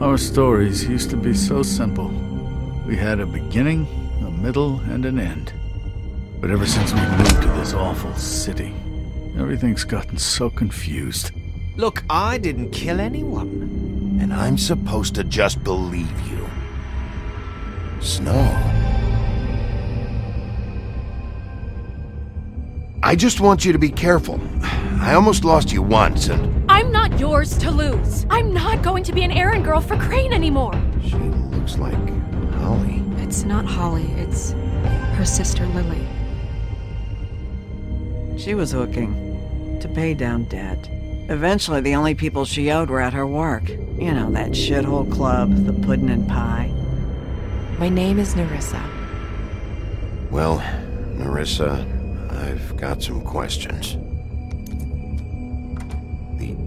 Our stories used to be so simple. We had a beginning, a middle, and an end. But ever since we moved to this awful city, everything's gotten so confused. Look, I didn't kill anyone. And I'm supposed to just believe you. Snow. I just want you to be careful. I almost lost you once, and yours to lose. I'm not going to be an errand girl for Crane anymore. she looks like Holly. It's not Holly, it's her sister Lily. She was hooking to pay down debt. Eventually, the only people she owed were at her work. You know, that shithole club, the puddin' and pie. My name is Nerissa. Well, Nerissa, I've got some questions.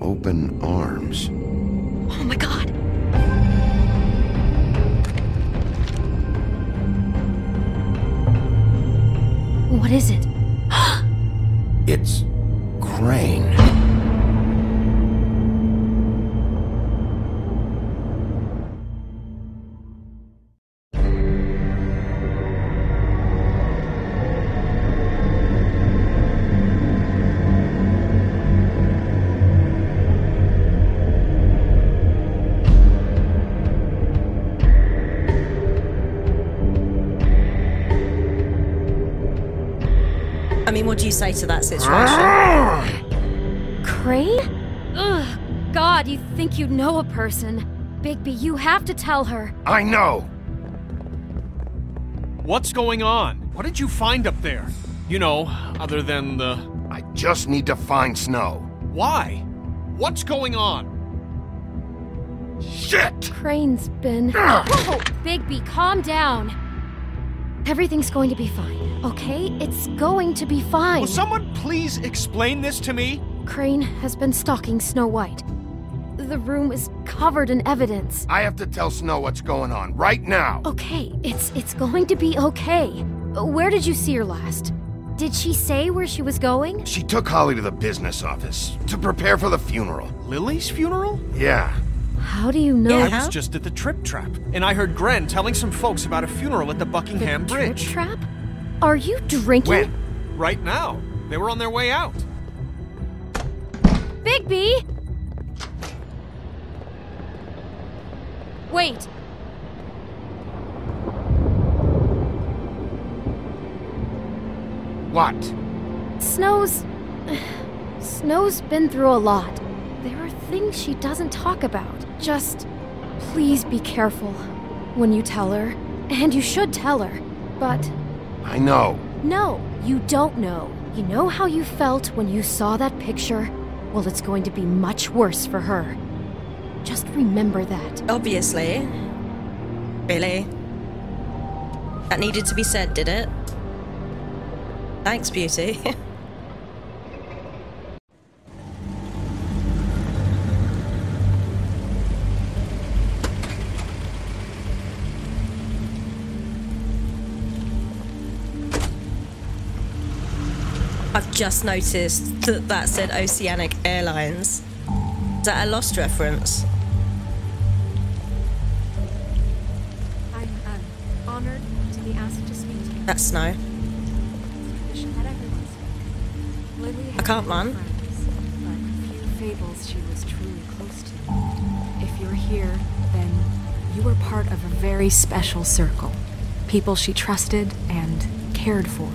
Open arms. Oh my god. What is it? It's Crane. You say to that situation? Crane? Ugh. God, you think you know a person. Bigby, you have to tell her. I know! What's going on? What did you find up there? You know, other than the. I just need to find Snow. Why? What's going on? Shit! Crane's been. Ah! Whoa! Bigby, calm down. Everything's going to be fine, okay? It's going to be fine. Will someone please explain this to me? Crane has been stalking Snow White. The room is covered in evidence. I have to tell Snow what's going on right now. Okay, it's it's going to be okay. Where did you see her last? Did she say where she was going? She took Holly to the business office to prepare for the funeral. Lily's funeral? Yeah. How do you know? Yeah, I was just at the Trip Trap, and I heard Gren telling some folks about a funeral at the Buckingham the Bridge. Trip trap? Are you drinking? When? Right now. They were on their way out. Bigby! Wait. What? Snow's. Snow's been through a lot. There are things she doesn't talk about. Just. Please be careful when you tell her. And you should tell her. But I know. no, you don't know. You know how you felt when you saw that picture? Well, it's going to be much worse for her. Just remember that. Obviously. Really? That needed to be said, did it? Thanks, Beauty. just noticed that that said Oceanic Airlines. Is that a Lost reference? I'm um, honored to be asked to speak to you. That's Snow. Tradition that everyone speaks. Lily I can't run. friends, but few fables she was truly close to. If you're here, then you were part of a very special circle. People she trusted and cared for.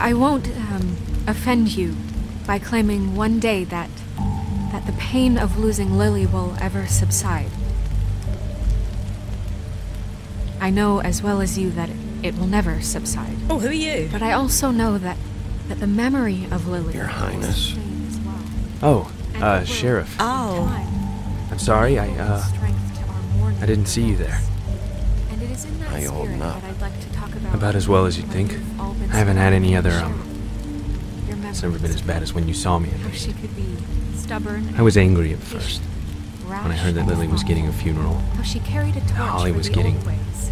I won't um, offend you by claiming one day that that the pain of losing Lily will ever subside. I know as well as you that it, it will never subside. Oh, who are you? But I also know that that the memory of Lily Your Highness. well. Oh, uh, Sheriff. Oh. I'm sorry, I, uh, strength to our mourning I didn't see you there. And it is in that How you spirit holding up? I'd like about About as well as you'd think. You've all been I haven't had any other, um, It's never been as bad as when you saw me, at least. she could be stubborn. I was angry at first, when I heard that Lily was getting a funeral. How she carried a torch Holly was getting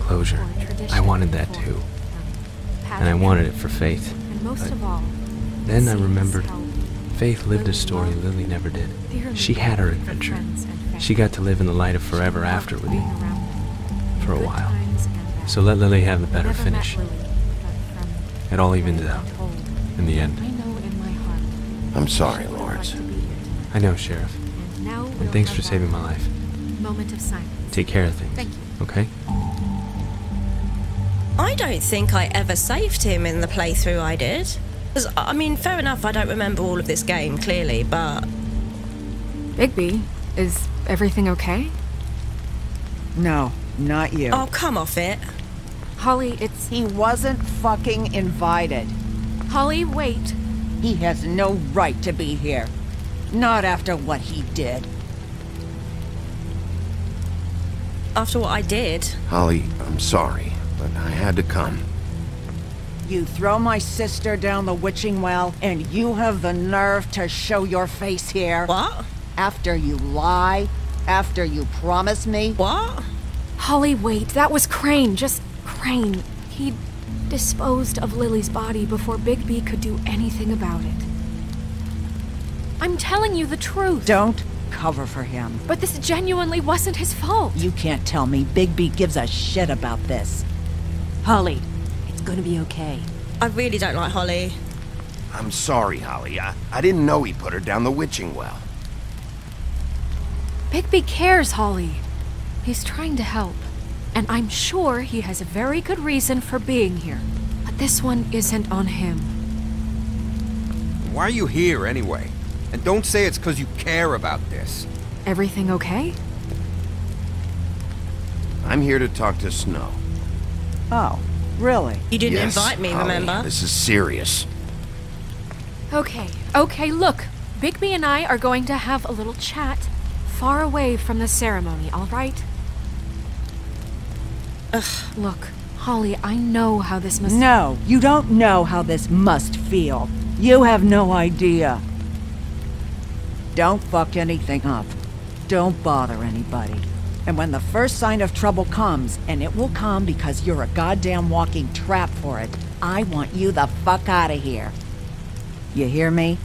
closure. I wanted that too. um, And I wanted it for Faith. And most but of all, Then I remembered Faith lived a story Lily never did. She had her adventure. She got to live in the light of forever after with you. For a while. So let Lily have the better finish. It all evens out. In the end. I'm sorry, Lawrence. I know, Sheriff. And thanks for saving my life. Moment of silence. Take care of things. Thank you. Okay? I don't think I ever saved him in the playthrough I did. I mean, fair enough, I don't remember all of this game, clearly, but Bigby, is everything okay? No, not you. oh, come off it. Holly, it's. He wasn't fucking invited. Holly, wait. He has no right to be here. Not after what he did. After what I did, Holly, I'm sorry, but I had to come. You throw my sister down the witching well, and you have the nerve to show your face here? what? After you lie? After you promise me? What? Holly, wait. That was Crane. Just Crane. He disposed of Lily's body before Bigby could do anything about it. I'm telling you the truth. Don't cover for him. But this genuinely wasn't his fault. You can't tell me Bigby gives a shit about this. Holly, it's gonna be okay. I really don't like Holly. I'm sorry, Holly. I, I didn't know he put her down the witching well. Bigby cares, Holly. He's trying to help. And I'm sure he has a very good reason for being here. But this one isn't on him. Why are you here anyway? And don't say it's because you care about this. Everything okay? I'm here to talk to Snow. Oh, really? You didn't Yes, invite me, Holly, remember? This is serious. Okay, okay, look. Bigby and I are going to have a little chat far away from the ceremony, all right? Ugh, look, Holly, I know how this must. No, you don't know how this must feel. You have no idea. Don't fuck anything up. Don't bother anybody. And when the first sign of trouble comes, and it will come because you're a goddamn walking trap for it, I want you the fuck out of here. You hear me?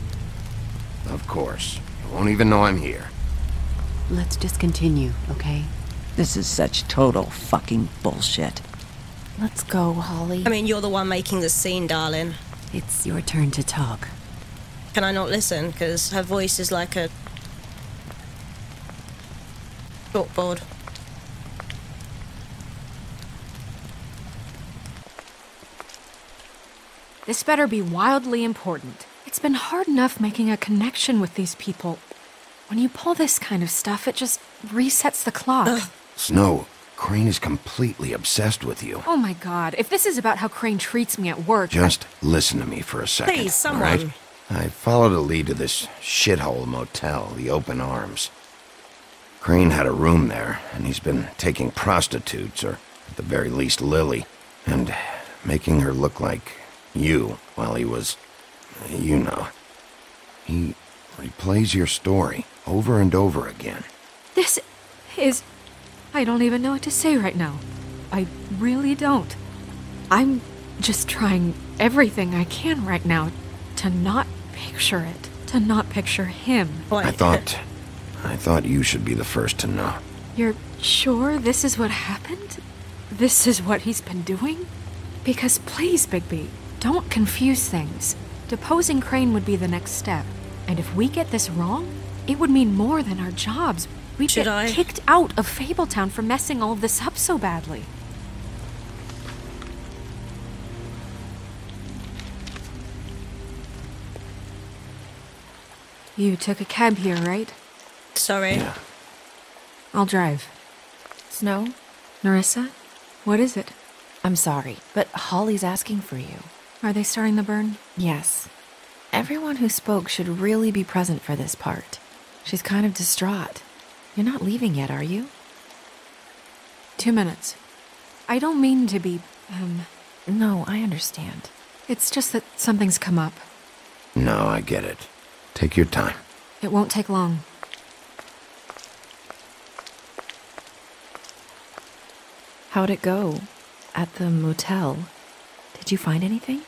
Of course. You won't even know I'm here. Let's just continue, okay? This is such total fucking bullshit. Let's go, Holly. I mean, you're the one making the scene, darling. It's your turn to talk. Can I not listen? Because her voice is like a chalkboard. This better be wildly important. It's been hard enough making a connection with these people. When you pull this kind of stuff, it just resets the clock. Snow, Crane is completely obsessed with you. Oh my god, if this is about how Crane treats me at work. Just listen to me for a second. Please, all right? someone. I followed a lead to this shithole motel, the Open Arms. Crane had a room there, and he's been taking prostitutes, or at the very least Lily, and making her look like you while he was. you know. He replays your story over and over again. This is. I don't even know what to say right now. I really don't. I'm just trying everything I can right now to not picture it, to not picture him. Wait, I thought. I thought you should be the first to know. You're sure this is what happened? This is what he's been doing? Because please, Bigby, don't confuse things. Deposing Crane would be the next step. And if we get this wrong, it would mean more than our jobs. We'd Should get I? kicked out of Fabletown for messing all of this up so badly. You took a cab here, right? sorry. Yeah. I'll drive. Snow, Nerissa? What is it? I'm sorry, but Holly's asking for you. Are they starting the burn? Yes. Everyone who spoke should really be present for this part. She's kind of distraught. You're not leaving yet, are you? Two minutes. I don't mean to be, um, No, I understand. it's just that something's come up. No, I get it. Take your time. It won't take long. How'd it go? At the motel? Did you find anything?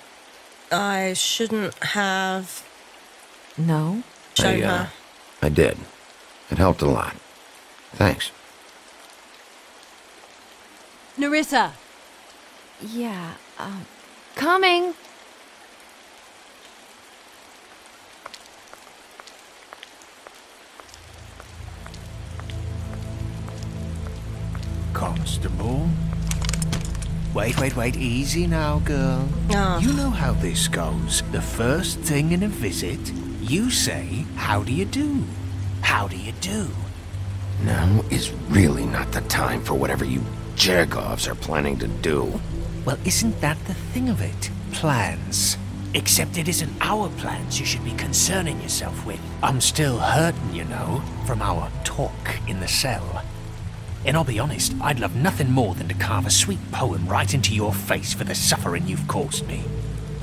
I shouldn't have. No? Show I, uh, her. I did. It helped a lot. Thanks. Nerissa! Yeah, um, coming. Constable? Wait, wait, wait. Easy now, girl. Oh. You know how this goes. The first thing in a visit, you say, How do you do? How do you do? Now is really not the time for whatever you Jergovs are planning to do. Well, isn't that the thing of it? Plans. Except it isn't our plans you should be concerning yourself with. I'm still hurting, you know, from our talk in the cell. And I'll be honest, I'd love nothing more than to carve a sweet poem right into your face for the suffering you've caused me.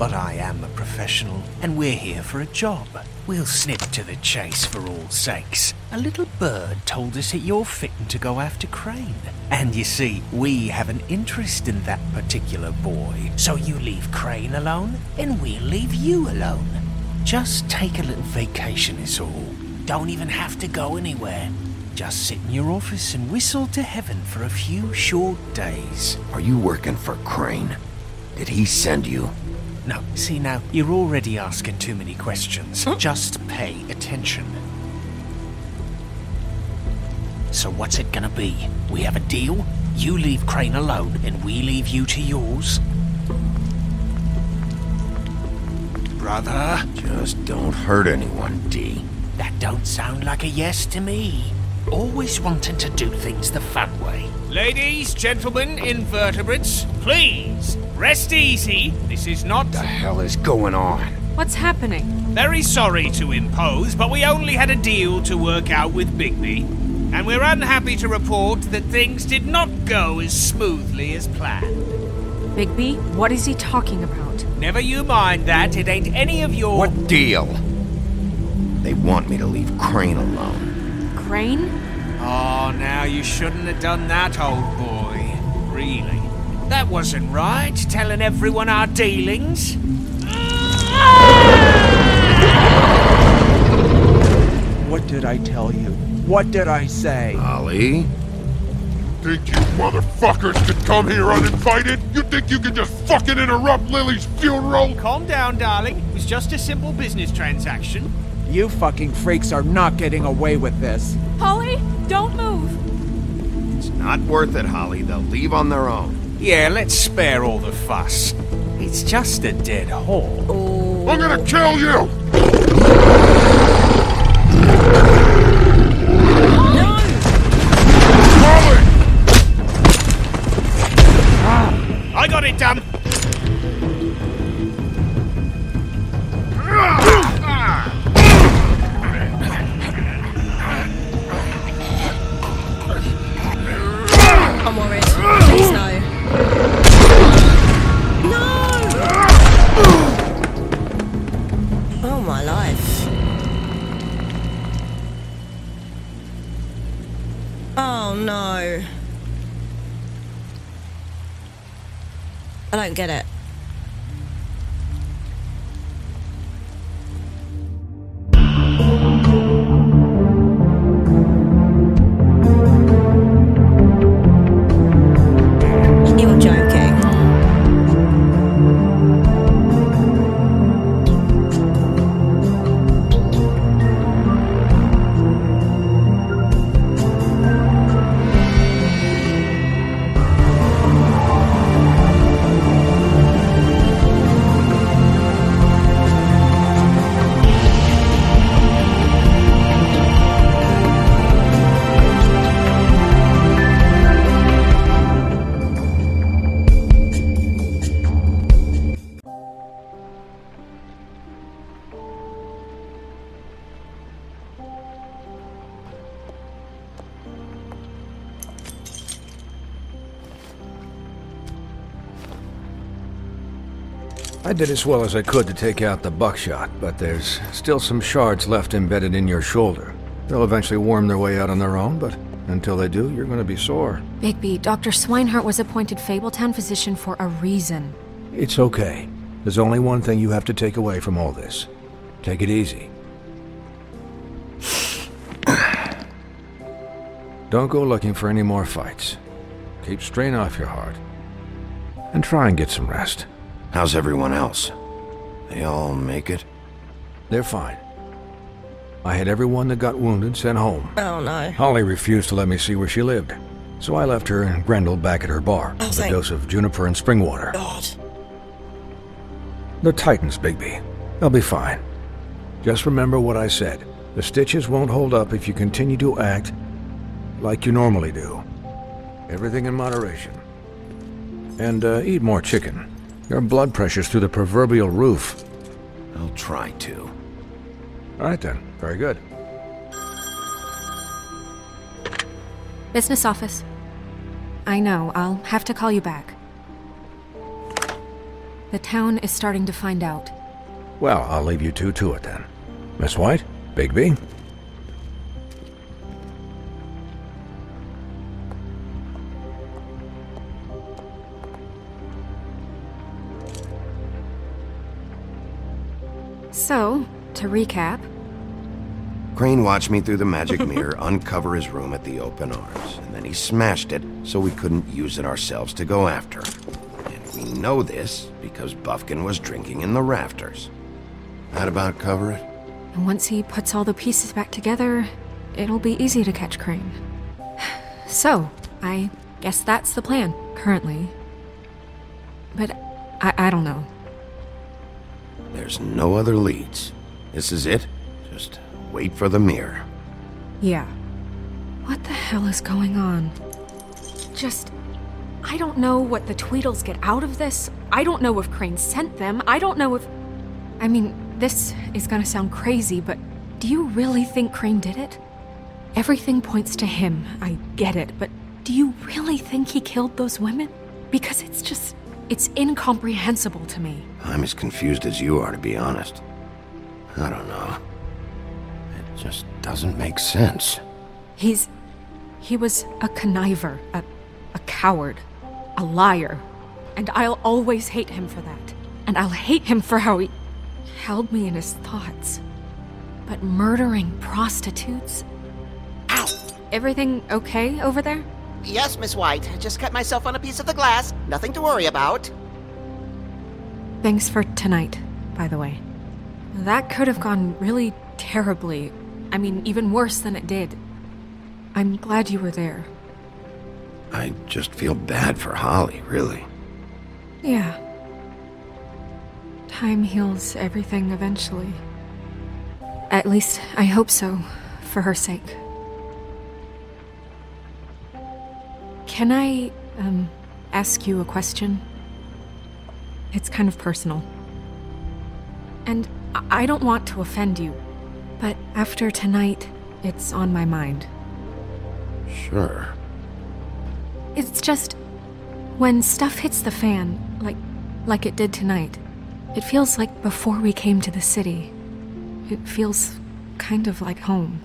But I am a professional, and we're here for a job. We'll snip to the chase for all sakes. A little bird told us that you're fitting to go after Crane. And you see, we have an interest in that particular boy. So you leave Crane alone, and we'll leave you alone. Just take a little vacation is all. Don't even have to go anywhere. Just sit in your office and whistle to heaven for a few short days. Are you working for Crane? Did he send you? No, see now, you're already asking too many questions. Hmm? Just pay attention. So what's it gonna be? We have a deal? You leave Crane alone and we leave you to yours? Brother? Just don't hurt anyone, D. That don't sound like a yes to me. Always wanting to do things the fun way. Ladies, gentlemen, invertebrates, please rest easy. This is not. The hell is going on? What's happening? Very sorry to impose, but we only had a deal to work out with Bigby. And we're unhappy to report that things did not go as smoothly as planned. Bigby, what is he talking about? Never you mind that, it ain't any of your. What deal? They want me to leave Crane alone. Crane? Oh, now you shouldn't have done that, old boy. Really. That wasn't right, telling everyone our dealings. What did I tell you? What did I say? Ollie? Think you motherfuckers could come here uninvited? You think you could just fucking interrupt Lily's funeral? Calm down, darling. It was just a simple business transaction. You fucking freaks are not getting away with this. Holly, don't move! It's not worth it, Holly. They'll leave on their own. Yeah, let's spare all the fuss. It's just a dead hole. I'm gonna kill you! Don't get it. did as well as I could to take out the buckshot, but there's still some shards left embedded in your shoulder. They'll eventually worm their way out on their own, but until they do, you're gonna be sore. Bigby, Dr. Swineheart was appointed Fabletown physician for a reason. It's okay. There's only one thing you have to take away from all this. Take it easy. Don't go looking for any more fights. Keep strain off your heart. And try and get some rest. How's everyone else? They all make it? They're fine. I had everyone that got wounded sent home. Oh no. Holly refused to let me see where she lived. So I left her and Grendel back at her bar Oh, with a dose of juniper and spring water. God. The Titans, Bigby. They'll be fine. Just remember what I said. The stitches won't hold up if you continue to act like you normally do. Everything in moderation. And uh, eat more chicken. Your blood pressure's through the proverbial roof. I'll try to. All right then. Very good. Business office. I know, I'll have to call you back. The town is starting to find out. Well, I'll leave you two to it then. Miss White, Bigby. So, to recap, Crane watched me through the magic mirror uncover his room at the open arms, and then he smashed it so we couldn't use it ourselves to go after him. And we know this because Bufkin was drinking in the rafters. That about cover it? and once he puts all the pieces back together, it'll be easy to catch Crane. So, I guess that's the plan, currently. But I, I don't know. There's no other leads. This is it. Just wait for the mirror. Yeah. What the hell is going on? Just. I don't know what the Tweedles get out of this. I don't know if Crane sent them. I don't know if. I mean, this is gonna sound crazy, but do you really think Crane did it? Everything points to him. I get it, but do you really think he killed those women? Because it's just. It's incomprehensible to me. I'm as confused as you are, to be honest. I don't know. It just doesn't make sense. He's. He was a conniver, a, a coward, a liar. And I'll always hate him for that. And I'll hate him for how he held me in his thoughts. But murdering prostitutes? Ow! Everything okay over there? Yes, Miss White. Just cut myself on a piece of the glass. Nothing to worry about. Thanks for tonight, by the way. That could have gone really terribly. I mean, even worse than it did. I'm glad you were there. I just feel bad for Holly, really. Yeah. Time heals everything eventually. At least, I hope so, for her sake. Can I, um, ask you a question? It's kind of personal. And I don't want to offend you, but after tonight, it's on my mind. Sure. It's just when stuff hits the fan, like like it did tonight. It feels like before we came to the city. It feels kind of like home.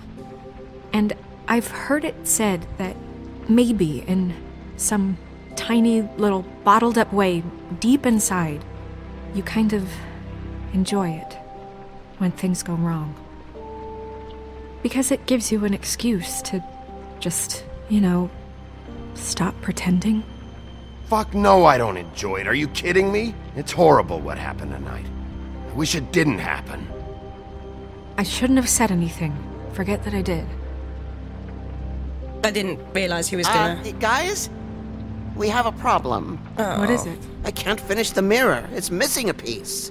And I've heard it said that maybe in some tiny little bottled up way deep inside, you kind of enjoy it when things go wrong. Because it gives you an excuse to just, you know, stop pretending. Fuck no, I don't enjoy it. Are you kidding me? It's horrible what happened tonight. I wish it didn't happen. I shouldn't have said anything. Forget that I did. I didn't realize he was Uh, gonna. guys, we have a problem. What is it? I can't finish the mirror. It's missing a piece.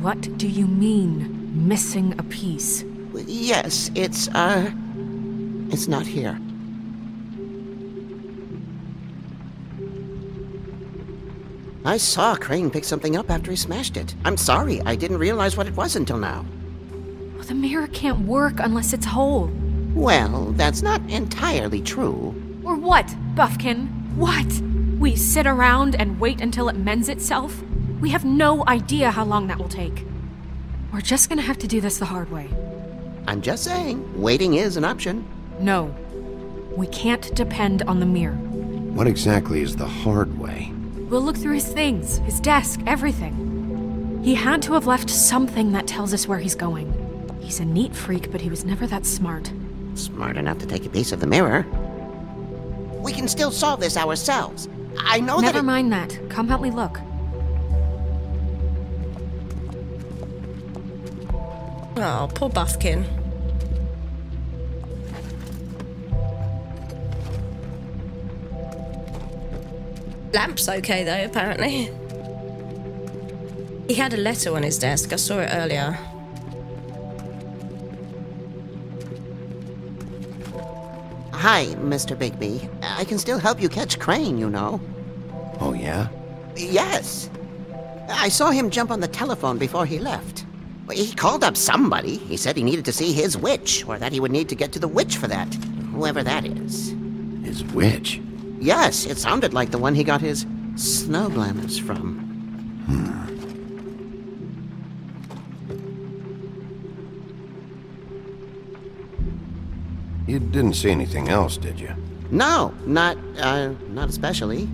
What do you mean, missing a piece? Yes, it's, uh. It's not here. I saw Crane pick something up after he smashed it. I'm sorry, I didn't realize what it was until now. Well, the mirror can't work unless it's whole. Well, that's not entirely true. Or what, Bufkin? What? We sit around and wait until it mends itself? We have no idea how long that will take. We're just gonna have to do this the hard way. I'm just saying, waiting is an option. No. We can't depend on the mirror. What exactly is the hard way? We'll look through his things, his desk, everything. He had to have left something that tells us where he's going. He's a neat freak, but he was never that smart. Smart enough to take a piece of the mirror. We can still solve this ourselves. I know Never that. Never mind that. Come help me look. Oh, poor Bufkin. Lamp's okay though, apparently. He had a letter on his desk. I saw it earlier. Hi, Mr. Bigby. I can still help you catch Crane, you know. Oh, yeah? Yes. I saw him jump on the telephone before he left. He called up somebody. He said he needed to see his witch, or that he would need to get to the witch for that, whoever that is. His witch? Yes, it sounded like the one he got his snow glamours from. Hmm. You didn't see anything else, did you? No, not, uh, not especially.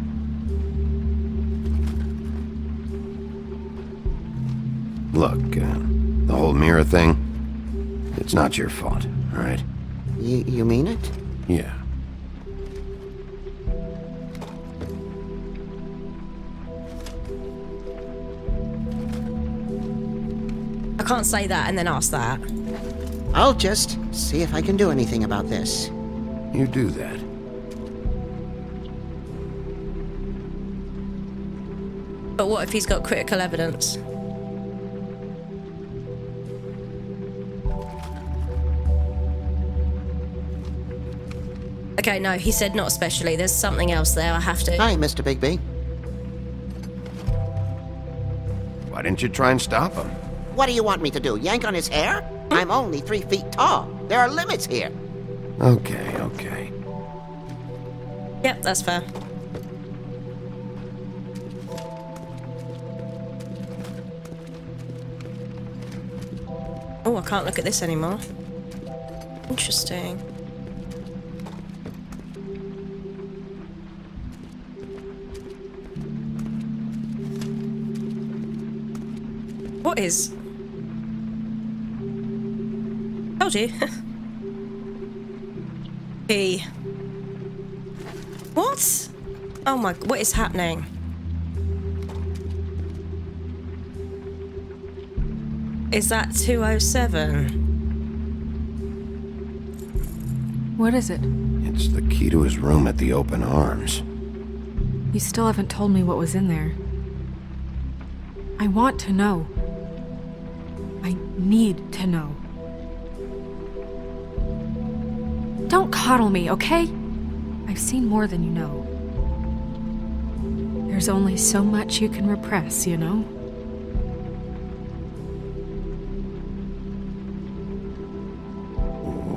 Look, uh, the whole mirror thing, it's not your fault, all right? You, you mean it? Yeah. I can't say that and then ask that. I'll just see if I can do anything about this. You do that. But what if he's got critical evidence? Okay, no, he said not especially. There's something else there. I have to. Hi, Mr. Bigby. Why didn't you try and stop him? What do you want me to do? Yank on his hair? I'm only three feet tall. There are limits here. Okay, okay. Yep, that's fair. Oh, I can't look at this anymore. Interesting. What is? Told you. P. What? Oh my, what is happening? Is that 207? What is it? It's the key to his room at the Open Arms. You still haven't told me what was in there. I want to know. I need to know. Don't coddle me, okay? I've seen more than you know. There's only so much you can repress, you know?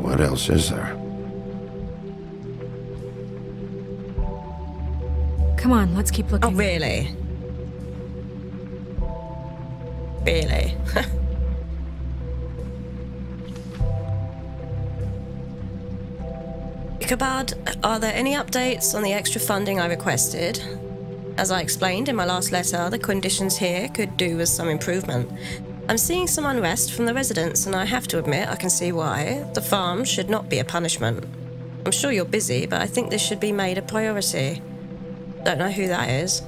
What else is there? Come on, let's keep looking. Oh, really? Really? Ichabod, are there any updates on the extra funding I requested? As I explained in my last letter, the conditions here could do with some improvement. I'm seeing some unrest from the residents, and I have to admit I can see why. The farm should not be a punishment. I'm sure you're busy, but I think this should be made a priority. Don't know who that is.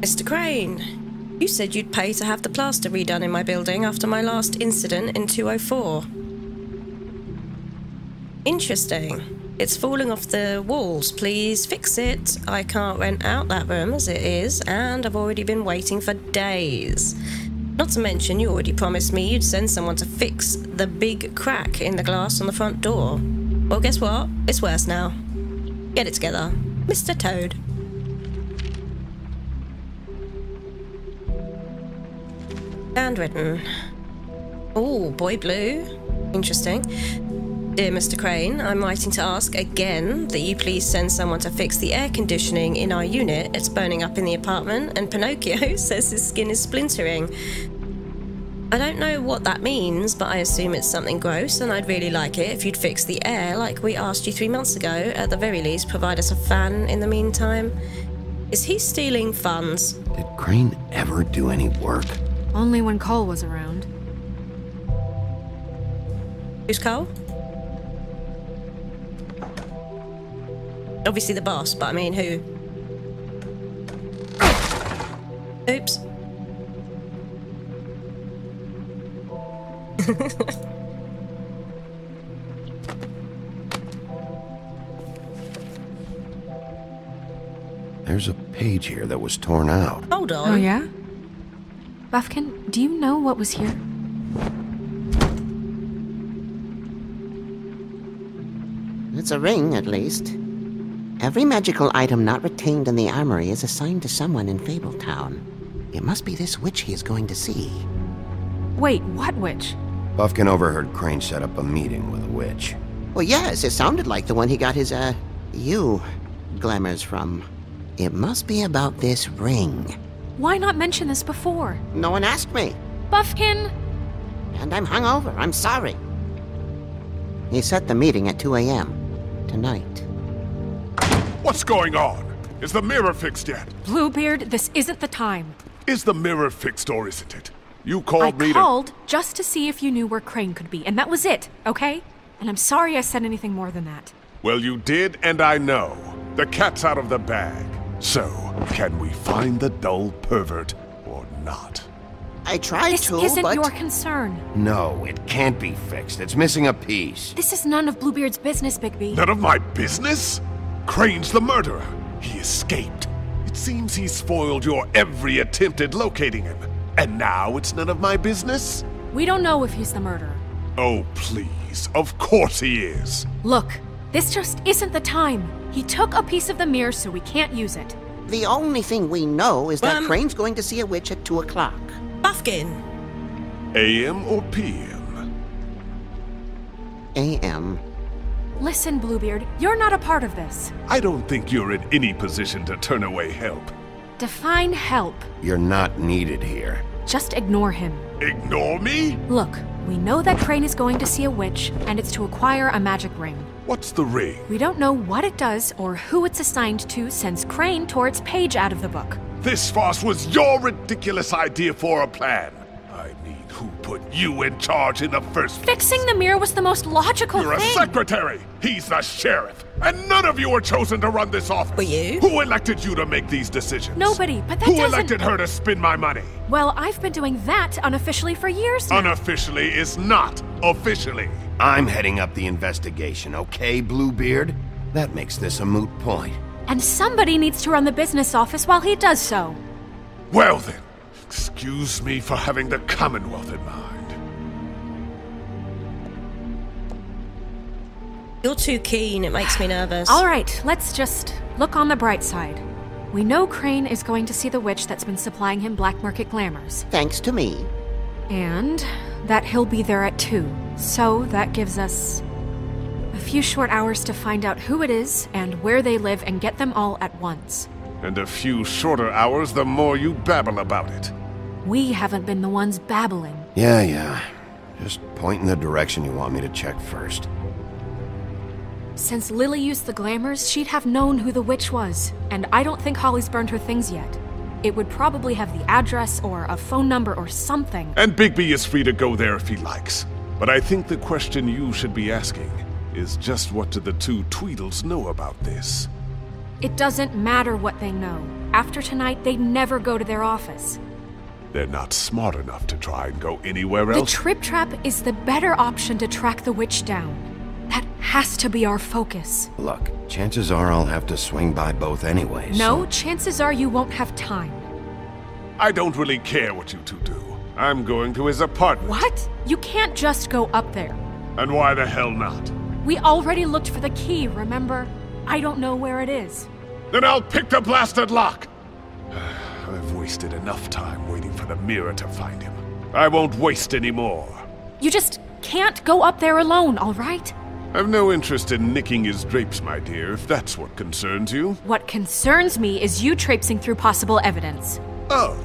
Mr. Crane, you said you'd pay to have the plaster redone in my building after my last incident in 204. Interesting. It's falling off the walls. Please fix it. I can't rent out that room as it is, and I've already been waiting for days. Not to mention, you already promised me you'd send someone to fix the big crack in the glass on the front door. Well, guess what? It's worse now. Get it together. Mr. Toad. Handwritten. Oh, boy blue. Interesting. Dear Mr. Crane, I'm writing to ask again that you please send someone to fix the air conditioning in our unit. It's burning up in the apartment, and Pinocchio says his skin is splintering. I don't know what that means, but I assume it's something gross, and I'd really like it if you'd fix the air like we asked you three months ago. At the very least, provide us a fan in the meantime. Is he stealing funds? Did Crane ever do any work? Only when Cole was around. Who's Cole? Obviously the boss, but I mean who? Oops. There's a page here that was torn out. Hold on. Oh, yeah? Bufkin, do you know what was here? It's a ring, at least. Every magical item not retained in the armory is assigned to someone in Fabletown. It must be this witch he is going to see. Wait, what witch? Bufkin overheard Crane set up a meeting with a witch. Well, yes, it sounded like the one he got his, uh, you glamours from. It must be about this ring. Why not mention this before? No one asked me. Bufkin! And I'm hungover. I'm sorry. He set the meeting at 2 a.m. tonight. What's going on? Is the mirror fixed yet? Bluebeard, this isn't the time. Is the mirror fixed or isn't it? You called me to- I me called just to see if you knew where Crane could be, and that was it, okay? And I'm sorry I said anything more than that. Well, you did, and I know. The cat's out of the bag. So, can we find the dull pervert or not? I tried this to, isn't but... your concern. No, it can't be fixed. It's missing a piece. This is none of Bluebeard's business, Bigby. None of my business? Crane's the murderer. He escaped. It seems he spoiled your every attempt at locating him. And now it's none of my business? We don't know if he's the murderer. Oh, please. Of course he is. Look, this just isn't the time. He took a piece of the mirror, so we can't use it. The only thing we know is that Um, Crane's going to see a witch at 2 o'clock. Bufkin. AM or PM? AM. Listen, Bluebeard, you're not a part of this. I don't think you're in any position to turn away help. Define help. You're not needed here. Just ignore him. Ignore me? Look, we know that Crane is going to see a witch, and it's to acquire a magic ring. What's the ring? We don't know what it does or who it's assigned to since Crane tore its page out of the book. This farce was your ridiculous idea for a plan. I mean, who put you in charge in the first place? Fixing the mirror was the most logical You're a secretary. He's the sheriff. And none of you were chosen to run this office. Were you? Who elected you to make these decisions? Nobody, but that Who doesn't... elected her to spend my money? Well, I've been doing that unofficially for years now. Unofficially is not officially. I'm heading up the investigation, okay, Bluebeard? That makes this a moot point. and somebody needs to run the business office while he does so. Well then, excuse me for having the Commonwealth in mind. You're too keen, it makes me nervous. All right, let's just look on the bright side. We know Crane is going to see the witch that's been supplying him black market glamours. Thanks to me. And that he'll be there at 2. So that gives us a few short hours to find out who it is and where they live and get them all at once. And a few shorter hours, the more you babble about it. We haven't been the ones babbling. Yeah, yeah. Just point in the direction you want me to check first. Since Lily used the glamours, she'd have known who the witch was, and I don't think Holly's burned her things yet. It would probably have the address or a phone number or something. And Bigby is free to go there if he likes. But I think the question you should be asking is just what do the two Tweedles know about this? It doesn't matter what they know. After tonight, they'd never go to their office. They're not smart enough to try and go anywhere else. The. Trip Trap is the better option to track the witch down. That has to be our focus. Look, chances are I'll have to swing by both anyways. No, chances are you won't have time. I don't really care what you two do. I'm going to his apartment. What? You can't just go up there. And why the hell not? We already looked for the key, remember? I don't know where it is. Then I'll pick the blasted lock! I've wasted enough time waiting for the mirror to find him. I won't waste any more. You just can't go up there alone, all right? I've no interest in nicking his drapes, my dear, if that's what concerns you. What concerns me is you traipsing through possible evidence. Oh,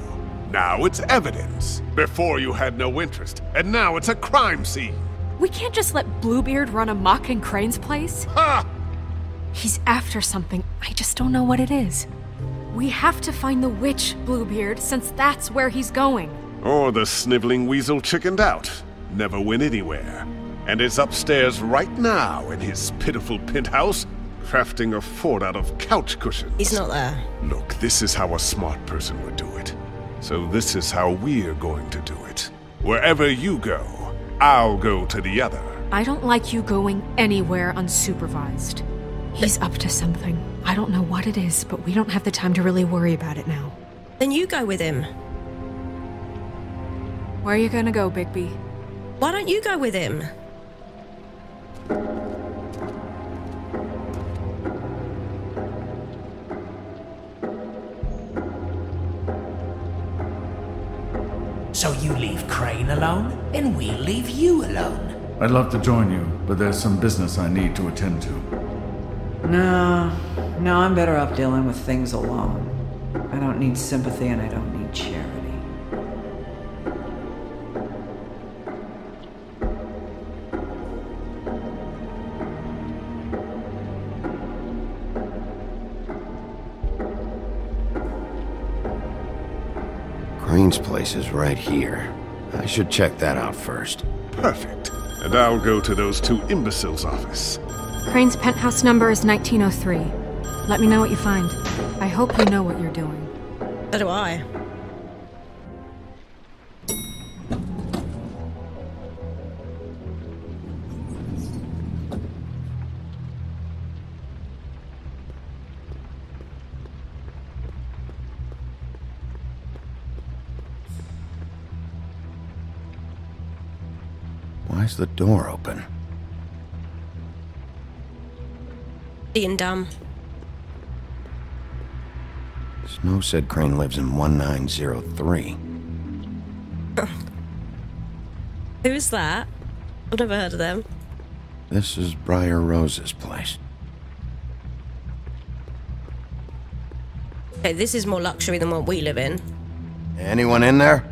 now it's evidence. Before you had no interest, and now it's a crime scene. We can't just let Bluebeard run amok in Crane's place. Ha! He's after something. I just don't know what it is. We have to find the witch, Bluebeard, since that's where he's going. Or the sniveling weasel chickened out. Never went anywhere. And is upstairs right now in his pitiful penthouse, crafting a fort out of couch cushions. He's not there. Look, this is how a smart person would do it. So this is how we're going to do it. Wherever you go, I'll go to the other. I don't like you going anywhere unsupervised. He's up to something. I don't know what it is, but we don't have the time to really worry about it now. Then you go with him. Where are you gonna go, Bigby? Why don't you go with him? So you leave Crane alone, and we'll leave you alone. I'd love to join you, but there's some business I need to attend to. No, no, I'm better off dealing with things alone. I don't need sympathy and I don't need charity. Crane's place is right here. I should check that out first. Perfect. And I'll go to those two imbeciles' office. Crane's penthouse number is 1903. Let me know what you find. I hope you know what you're doing. So do I. Why's the door open? Being dumb. Snow said Crane lives in 1903. Who's that? I've never heard of them. This is Briar Rose's place. Okay, this is more luxury than what we live in. Anyone in there?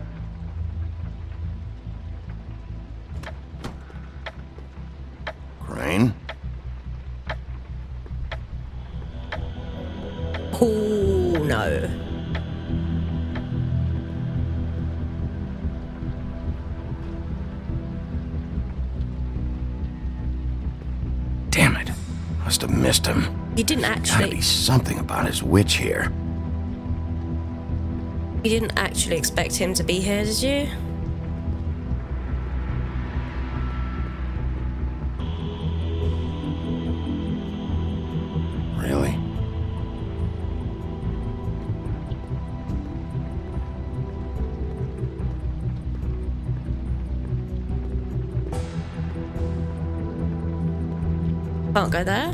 Gotta be something about his witch here. You didn't actually expect him to be here, did you? Really? Can't go there?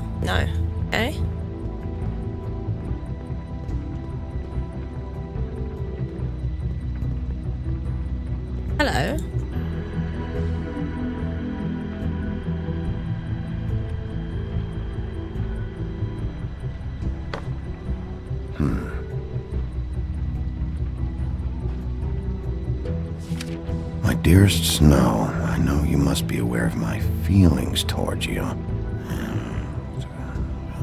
Snow, I know you must be aware of my feelings towards you. Hmm.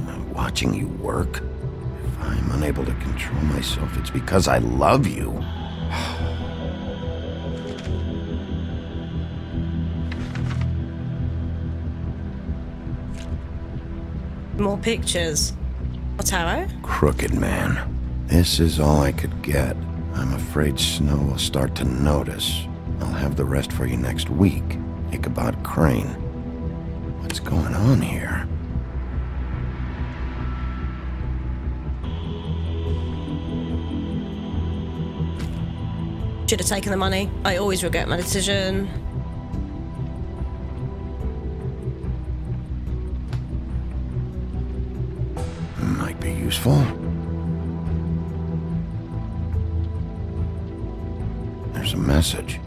I'm watching you work. If I'm unable to control myself, it's because I love you. More pictures. Otaro? Crooked man. This is all I could get. I'm afraid Snow will start to notice. Have the rest for you next week. Ichabod Crane. What's going on here? Should have taken the money. I always regret my decision. Might be useful. There's a message.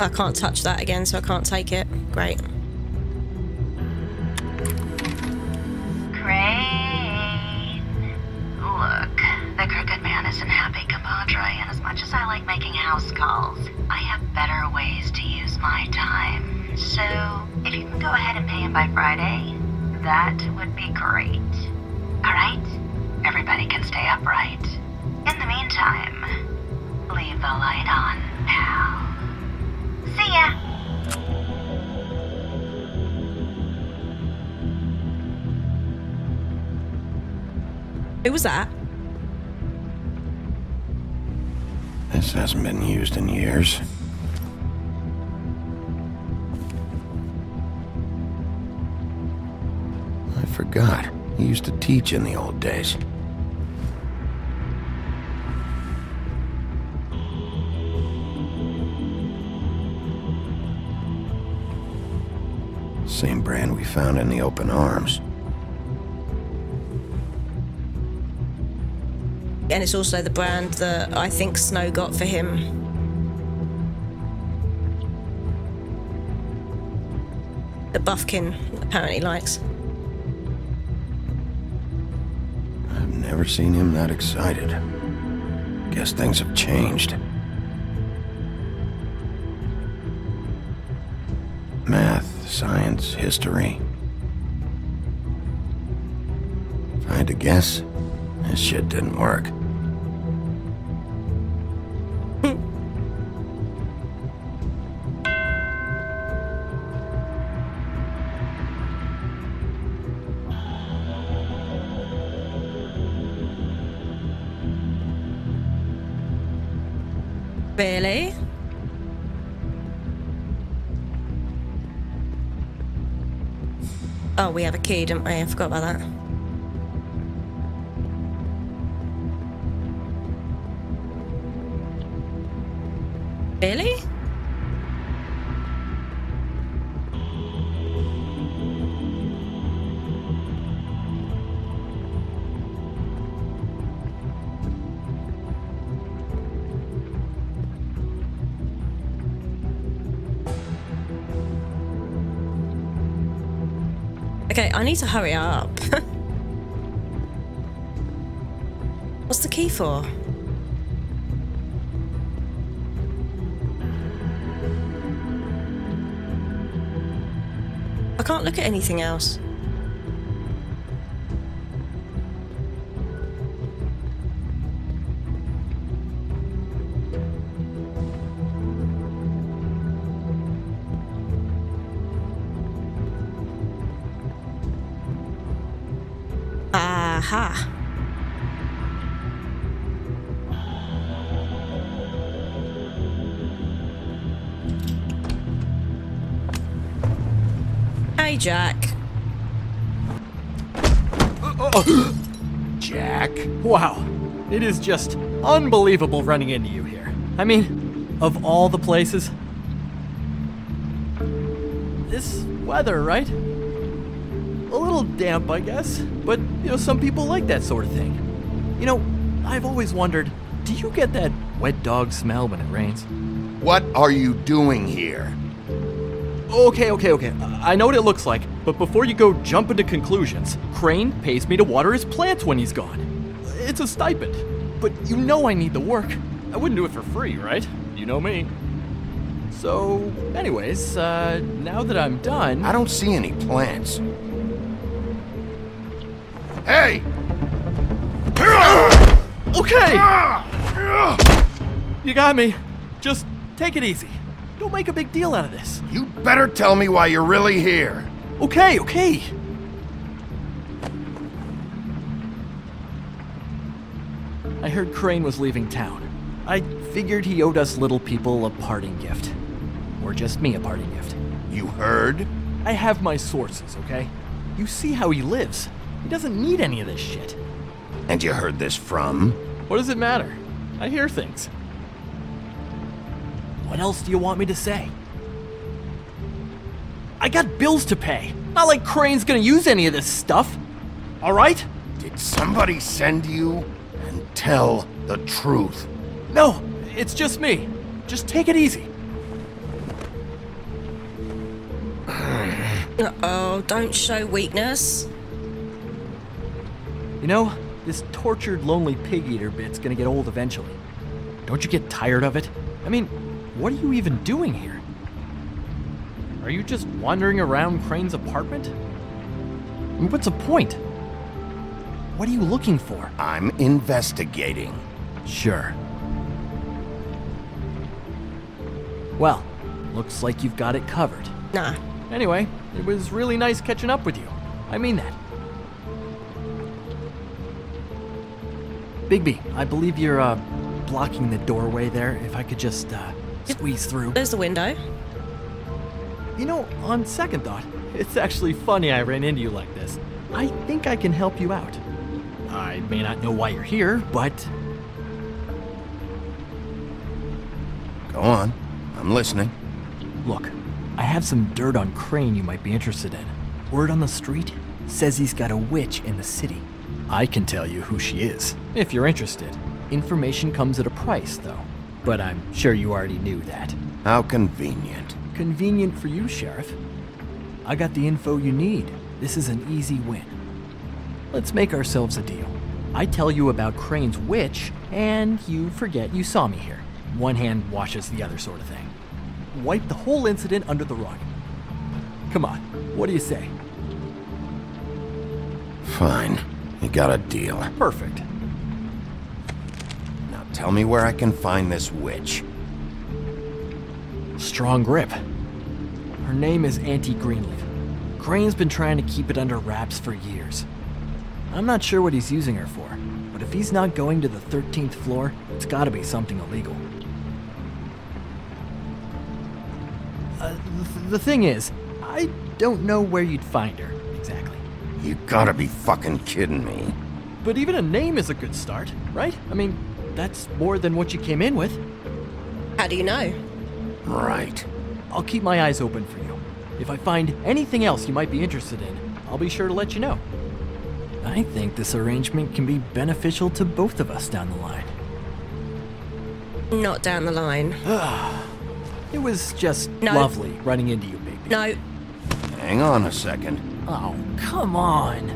I can't touch that again, so I can't take it. Great. Crane. Look, the crooked man isn't happy, compadre, and as much as I like making house calls, I have better ways to use my time. So, if you can go ahead and pay him by Friday, that would be great. Alright? everybody can stay upright. In the meantime, leave the light on, pal. See ya! Who was that? This hasn't been used in years. I forgot. He used to teach in the old days. Brand we found in the open arms. And it's also the brand that I think Snow got for him. The Bufkin apparently likes. I've never seen him that excited. Guess things have changed. Science, history. Had to guess, this shit didn't work. We? I forgot about that. Okay, I need to hurry up. What's the key for? I can't look at anything else. Jack. Jack? Wow. It is just unbelievable running into you here. I mean, of all the places. This weather, right? A little damp, I guess. But, you know, some people like that sort of thing. You know, I've always wondered do you get that wet dog smell when it rains? What are you doing here? Okay, okay, okay. I know what it looks like, but before you go jump into conclusions, Crane pays me to water his plants when he's gone. It's a stipend. But you know I need the work. I wouldn't do it for free, right? You know me. So, anyways, uh, now that I'm done. I don't see any plants. Hey! Okay! You got me. Just take it easy. Don't make a big deal out of this. You better tell me why you're really here. Okay, okay. I heard Crane was leaving town. I figured he owed us little people a parting gift. Or just me a parting gift. You heard? I have my sources, okay? You see how he lives. He doesn't need any of this shit. And you heard this from? What does it matter? I hear things. What else do you want me to say? I got bills to pay. Not like Crane's gonna use any of this stuff. Alright? Did somebody send you? And tell the truth. No, it's just me. Just take it easy. Uh-oh, don't show weakness. You know, this tortured, lonely pig eater bit's gonna get old eventually. Don't you get tired of it? I mean, what are you even doing here? Are you just wandering around Crane's apartment? I mean, what's the point? What are you looking for? I'm investigating. Sure. Well, looks like you've got it covered. Nah. Anyway, it was really nice catching up with you. I mean that. Bigby, I believe you're, uh, blocking the doorway there. If I could just, uh, squeeze through. There's the window. You know, on second thought, it's actually funny I ran into you like this. I think I can help you out. I may not know why you're here, but. Go on. I'm listening. Look, I have some dirt on Crane you might be interested in. Word on the street says he's got a witch in the city. I can tell you who she is, if you're interested. Information comes at a price, though. But I'm sure you already knew that. How convenient. Convenient for you, Sheriff. I got the info you need. This is an easy win. Let's make ourselves a deal. I tell you about Crane's witch, and you forget you saw me here. One hand washes the other, sort of thing. Wipe the whole incident under the rug. Come on, what do you say? Fine. You got a deal. Perfect. Now tell me where I can find this witch. Strong grip. Her name is Auntie Greenleaf. Crane's been trying to keep it under wraps for years. I'm not sure what he's using her for, but if he's not going to the 13th floor, it's gotta be something illegal. Uh, th- the thing is, I don't know where you'd find her, exactly. You gotta be fucking kidding me. But even a name is a good start, right? I mean, that's more than what you came in with. How do you know? Right. I'll keep my eyes open for you. If I find anything else you might be interested in, I'll be sure to let you know. I think this arrangement can be beneficial to both of us down the line. Not down the line. it was just No. lovely running into you, baby. No. Hang on a second. Oh, come on.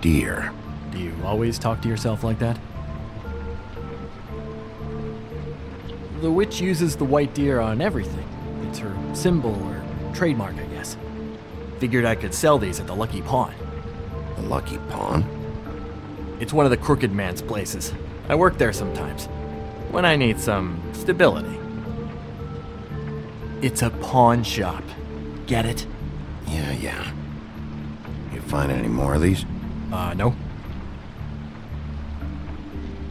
Deer. Do you always talk to yourself like that? The witch uses the white deer on everything. It's her symbol or trademark, I guess. Figured I could sell these at the Lucky Pawn. The Lucky Pawn? It's one of the crooked man's places. I work there sometimes. When I need some stability. It's a pawn shop. Get it? Yeah, yeah. You find any more of these? Uh, no.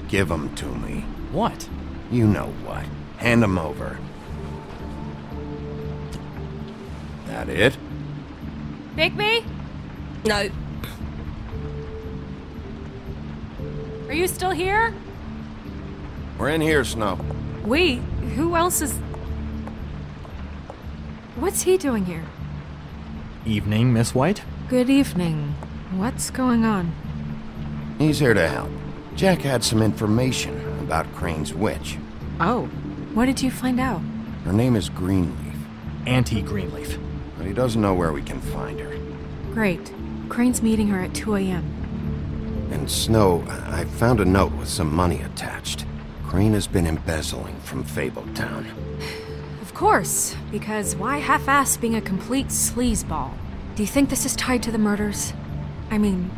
Give them to me. What? You know what. Hand them over. That it? Bigby? No. Are you still here? We're in here, Snow. We? Who else is. What's he doing here? Evening, Miss White? Good evening. What's going on? He's here to help. Jack had some information about Crane's witch. Oh, what did you find out? Her name is Greenleaf, Auntie Greenleaf. but he doesn't know where we can find her. Great. Crane's meeting her at 2 a.m. And Snow, I found a note with some money attached. Crane has been embezzling from Fabletown. Of course, because why half ass being a complete sleazeball? Do you think this is tied to the murders? I mean,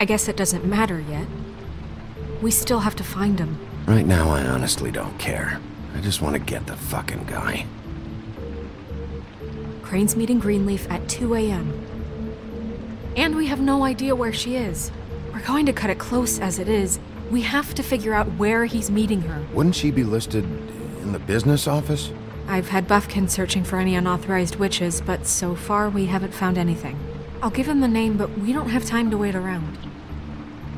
I guess it doesn't matter yet. We still have to find him. Right now, I honestly don't care. I just want to get the fucking guy. Crane's meeting Greenleaf at 2 a.m. And we have no idea where she is. We're going to cut it close as it is. We have to figure out where he's meeting her. Wouldn't she be listed in the business office? I've had Bufkin searching for any unauthorized witches, but so far we haven't found anything. I'll give him the name, but we don't have time to wait around.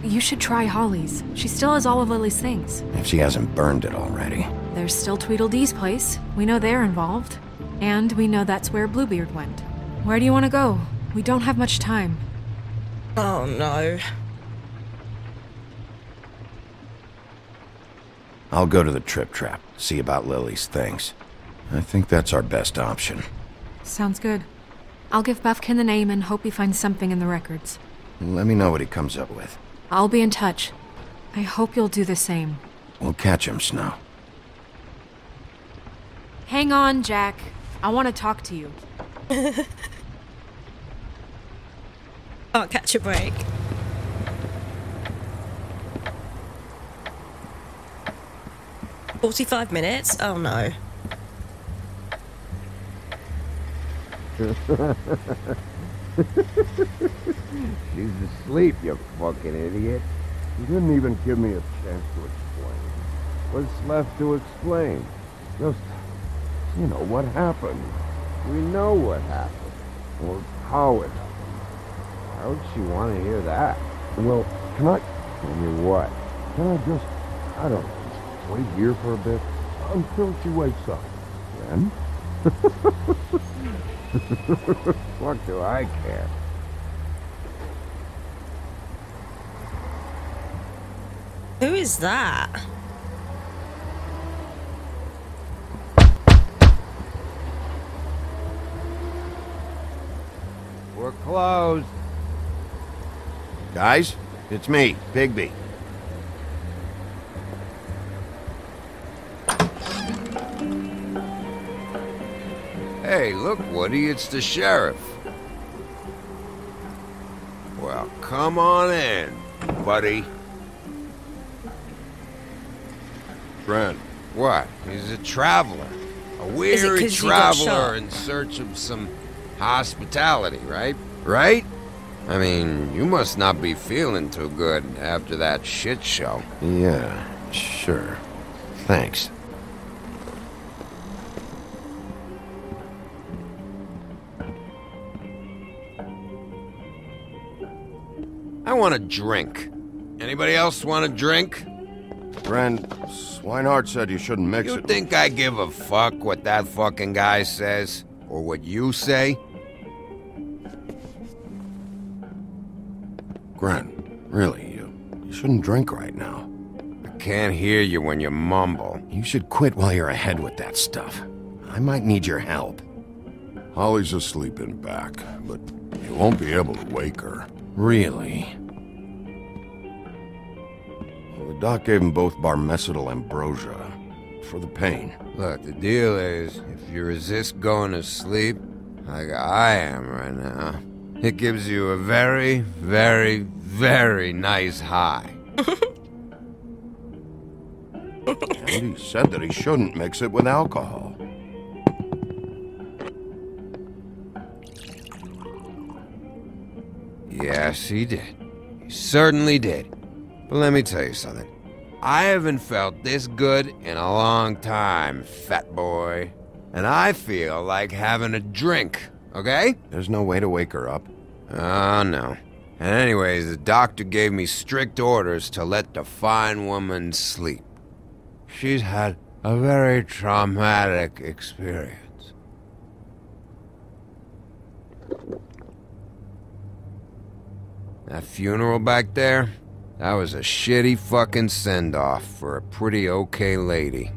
You should try Holly's. She still has all of Lily's things. If she hasn't burned it already. There's still Tweedledee's place. We know they're involved. And we know that's where Bluebeard went. Where do you want to go? We don't have much time. Oh no. I'll go to the Trip Trap, see about Lily's things. I think that's our best option. Sounds good. I'll give Bufkin the name and hope he finds something in the records. Let me know what he comes up with. I'll be in touch. I hope you'll do the same. We'll catch him, Snow. Hang on, Jack. I want to talk to you. I'll catch a break. Forty-five minutes? Oh no. She's asleep, you fucking idiot. You didn't even give me a chance to explain. What's left to explain? Just, you know, what happened. We know what happened. Or how it happened. Would she want to hear that? Well, can I... Tell me what? Can I just... I don't know, just wait here for a bit? Until she wakes up. Then? what do I care? Who is that? We're closed. Guys, it's me, Bigby. Hey, look, Woody, it's the sheriff. Well, come on in, buddy. Gren. What? He's a traveler. A Is it weary 'cause you got shot? traveler in search of some hospitality, right? Right? I mean, you must not be feeling too good after that shit show. Yeah, sure. Thanks. Want a drink. Anybody else want a drink? Gren, Swineheart said you shouldn't mix You it. You think I give a fuck what that fucking guy says? Or what you say? Gren, really, you, you shouldn't drink right now. I can't hear you when you mumble. You should quit while you're ahead with that stuff. I might need your help. Holly's asleep in back, but you won't be able to wake her. Really? The doc gave them both Barmecidal ambrosia for the pain. Look, the deal is, if you resist going to sleep, like I am right now, it gives you a very, very, very nice high. And he said that he shouldn't mix it with alcohol. Yes, he did. He certainly did. But let me tell you something. I haven't felt this good in a long time, fat boy. And I feel like having a drink, okay? There's no way to wake her up. Oh, no. And anyways, the doctor gave me strict orders to let the fine woman sleep. She's had a very traumatic experience. That funeral back there, that was a shitty fucking send-off for a pretty okay lady.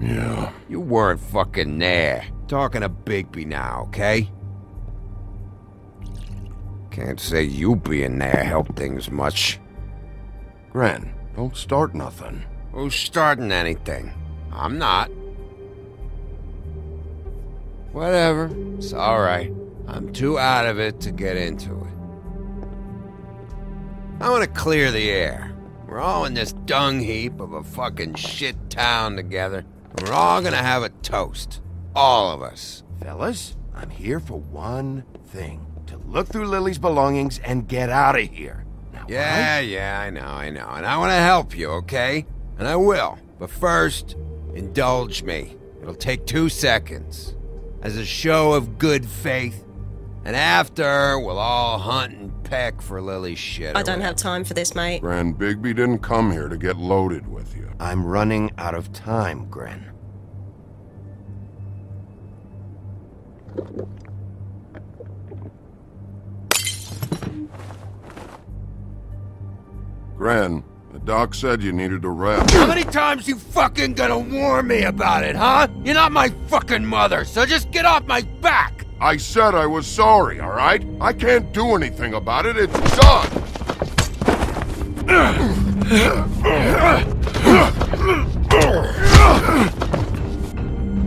Yeah. You weren't fucking there. Talking to Bigby now, okay? Can't say you being there helped things much. Gren, don't start nothing. Who's starting anything? I'm not. Whatever. It's alright. I'm too out of it to get into it. I want to clear the air. We're all in this dung heap of a fucking shit town together. We're all gonna have a toast. All of us. Fellas, I'm here for one thing. To look through Lily's belongings and get out of here. Now, Yeah, yeah, I know, I know. And I want to help you, okay? And I will. But first, indulge me. It'll take two seconds. As a show of good faith. And after, we'll all hunt and peck for Lily's shit. I don't whatever. have time for this, mate. Gren Bigby didn't come here to get loaded with you. I'm running out of time, Gren. Gran, the doc said you needed a rest. How many times you fucking gonna warn me about it, huh? You're not my fucking mother, so just get off my back! I said I was sorry, all right? I can't do anything about it. It's done.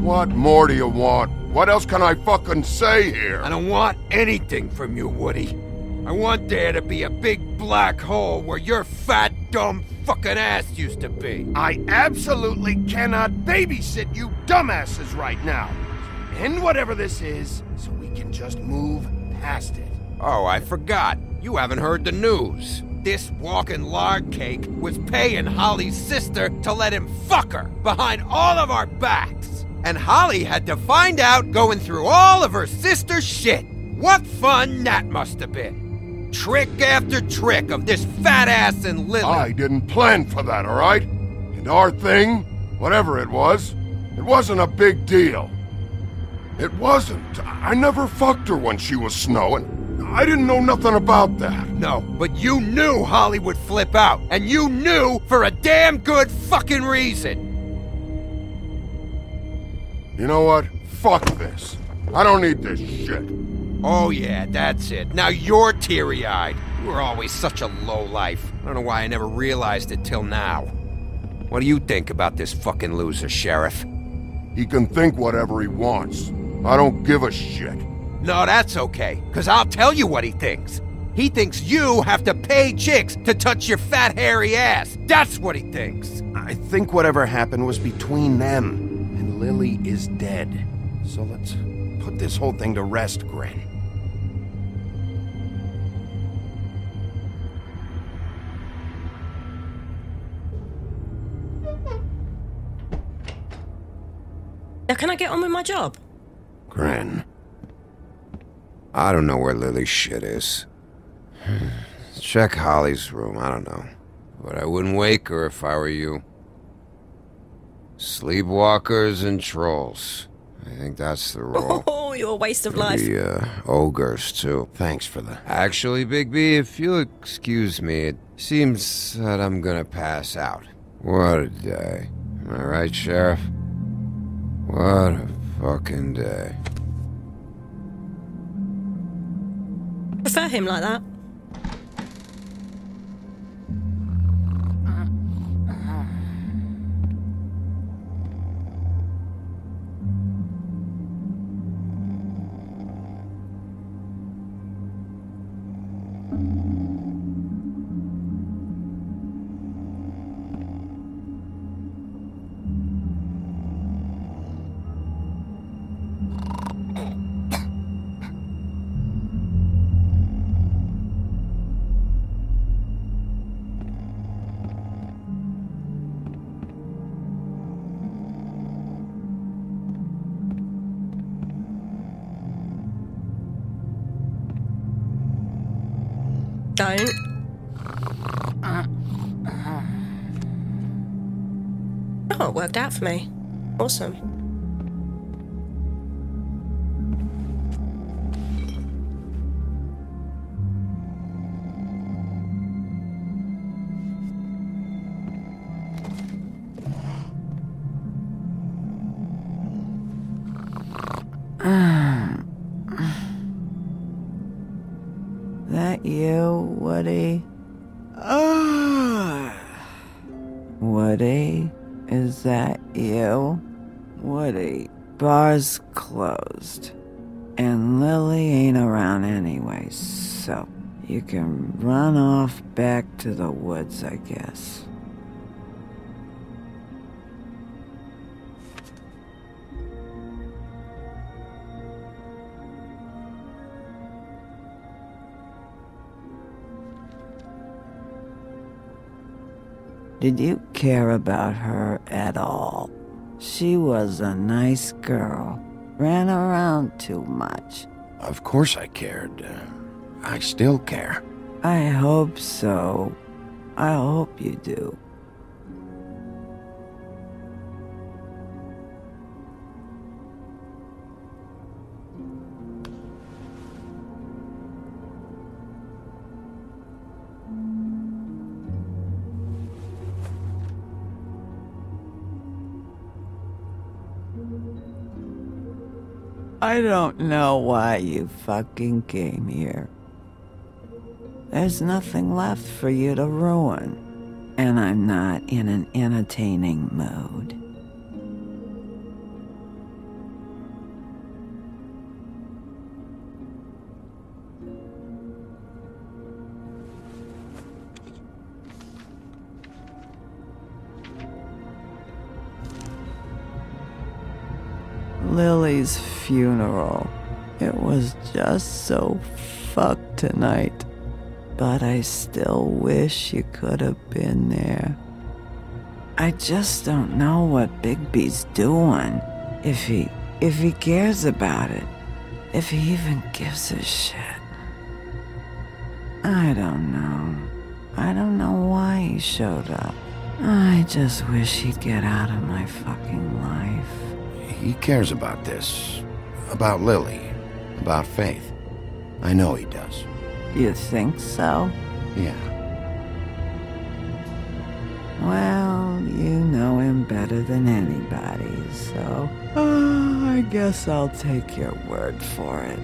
What more do you want? What else can I fucking say here? I don't want anything from you, Woody. I want there to be a big black hole where your fat, dumb fucking ass used to be. I absolutely cannot babysit you dumbasses right now. End whatever this is, so we can just move past it. Oh, I forgot. You haven't heard the news. This walking lard cake was paying Holly's sister to let him fuck her behind all of our backs. And Holly had to find out going through all of her sister's shit. What fun that must have been. Trick after trick of this fat ass and Lily. I didn't plan for that, all right? And our thing, whatever it was, it wasn't a big deal. It wasn't. I never fucked her when she was snowing. I didn't know nothing about that. No, but you knew Holly would flip out, and you knew for a damn good fucking reason. You know what? Fuck this. I don't need this shit. Oh yeah, that's it. Now you're teary-eyed. You were always such a lowlife. I don't know why I never realized it till now. What do you think about this fucking loser, Sheriff? He can think whatever he wants. I don't give a shit. No, that's okay, because I'll tell you what he thinks. He thinks you have to pay chicks to touch your fat, hairy ass. That's what he thinks. I think whatever happened was between them. And Lily is dead. So let's put this whole thing to rest, Gren. Now, can I get on with my job? Gren. I don't know where Lily's shit is. Check Holly's room, I don't know. But I wouldn't wake her if I were you. Sleepwalkers and trolls. I think that's the role. Oh, you're a waste of life. Maybe, uh, ogres, too. Thanks for the... Actually, Bigby, if you'll excuse me, it seems that I'm gonna pass out. What a day. Am I right, Sheriff? What a fucking day. Prefer him like that. Don't. Uh, uh. Oh, it worked out for me. Awesome. To the woods, I guess. Did you care about her at all? She was a nice girl. Ran around too much. Of course I cared. Uh, I still care. I hope so. I hope you do. I don't know why you fucking came here. There's nothing left for you to ruin. and I'm not in an entertaining mood. Lily's funeral. It was just so fucked tonight. But I still wish you could have been there. I just don't know what Bigby's doing. If he if he cares about it. If he even gives a shit. I don't know. I don't know why he showed up. I just wish he'd get out of my fucking life. He cares about this. About Lily. About Faith. I know he does. You think so? Yeah. Well, you know him better than anybody, so uh, I guess I'll take your word for it.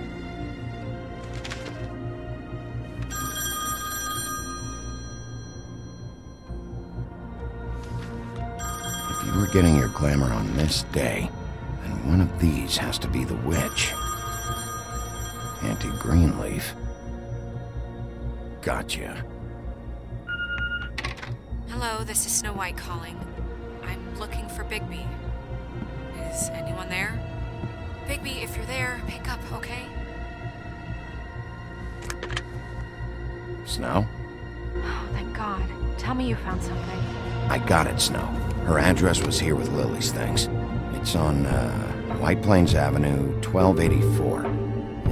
If you were getting your glamour on this day, then one of these has to be the witch. Auntie Greenleaf. Gotcha. Hello, this is Snow White calling. I'm looking for Bigby. Is anyone there? Bigby, if you're there, pick up, okay? Snow? Oh, thank God. Tell me you found something. I got it, Snow. Her address was here with Lily's things. It's on, uh, White Plains Avenue, 1284.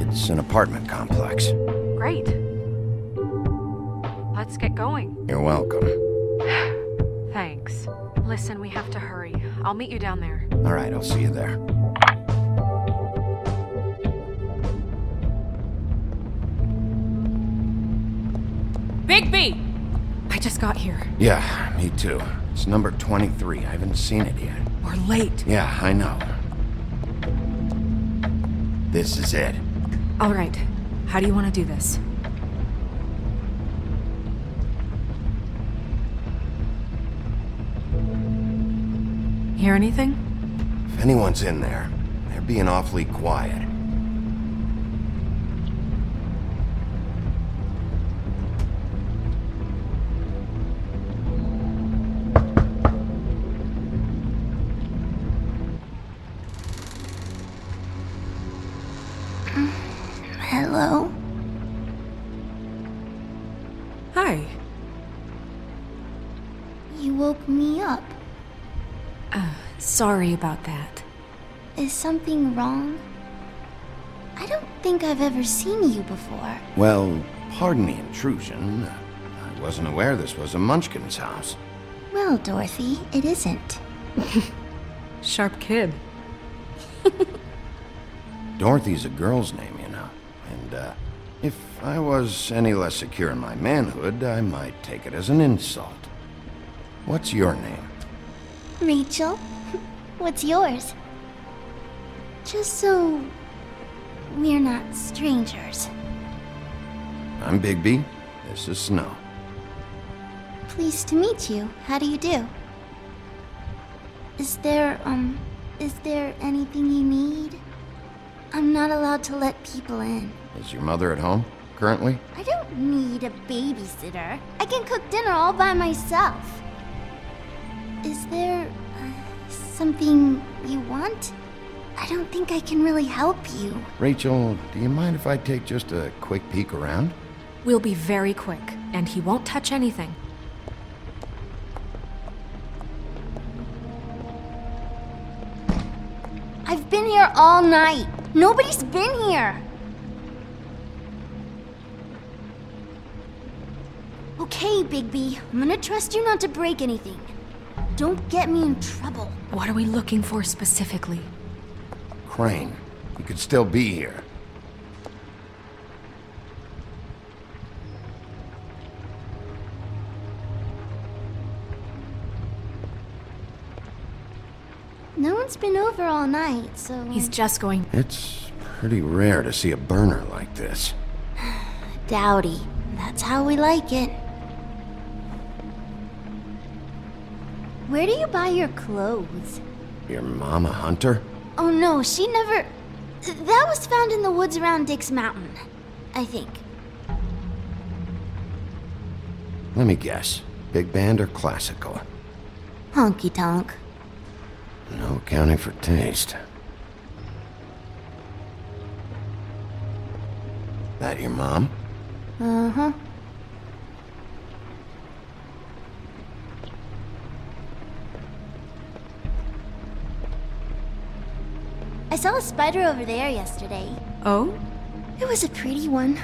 It's an apartment complex. Great. Let's get going. You're welcome. Thanks. Listen, we have to hurry. I'll meet you down there. All right, I'll see you there. Bigby! I just got here. Yeah, me too. It's number 23. I haven't seen it yet. We're late. Yeah, I know. This is it. All right. How do you want to do this? Hear anything? If anyone's in there, they're being awfully quiet. Sorry about that. Is something wrong? I don't think I've ever seen you before. Well, pardon the intrusion. I wasn't aware this was a Munchkin's house. Well, Dorothy, it isn't. Sharp kid. Dorothy's a girl's name, you know. And, uh, if I was any less secure in my manhood, I might take it as an insult. What's your name? Rachel? What's yours? Just so we're not strangers. I'm Bigby. This is Snow. Pleased to meet you. How do you do? Is there, um, is there anything you need? I'm not allowed to let people in. Is your mother at home, currently? I don't need a babysitter. I can cook dinner all by myself. Is there something you want? I don't think I can really help you. Rachel, do you mind if I take just a quick peek around? We'll be very quick, and he won't touch anything. I've been here all night. Nobody's been here. Okay, Bigby. I'm gonna trust you not to break anything. Don't get me in trouble. What are we looking for specifically? Crane. He could still be here. No one's been over all night, so. He's just going. It's pretty rare to see a burner like this. Dowdy. That's how we like it. Where do you buy your clothes? Your mom a hunter? Oh no, she never. That was found in the woods around Dick's Mountain. I think. Let me guess. Big band or classical? Honky tonk. No accounting for taste. That your mom? Uh I saw a spider over there yesterday. Oh? It was a pretty one.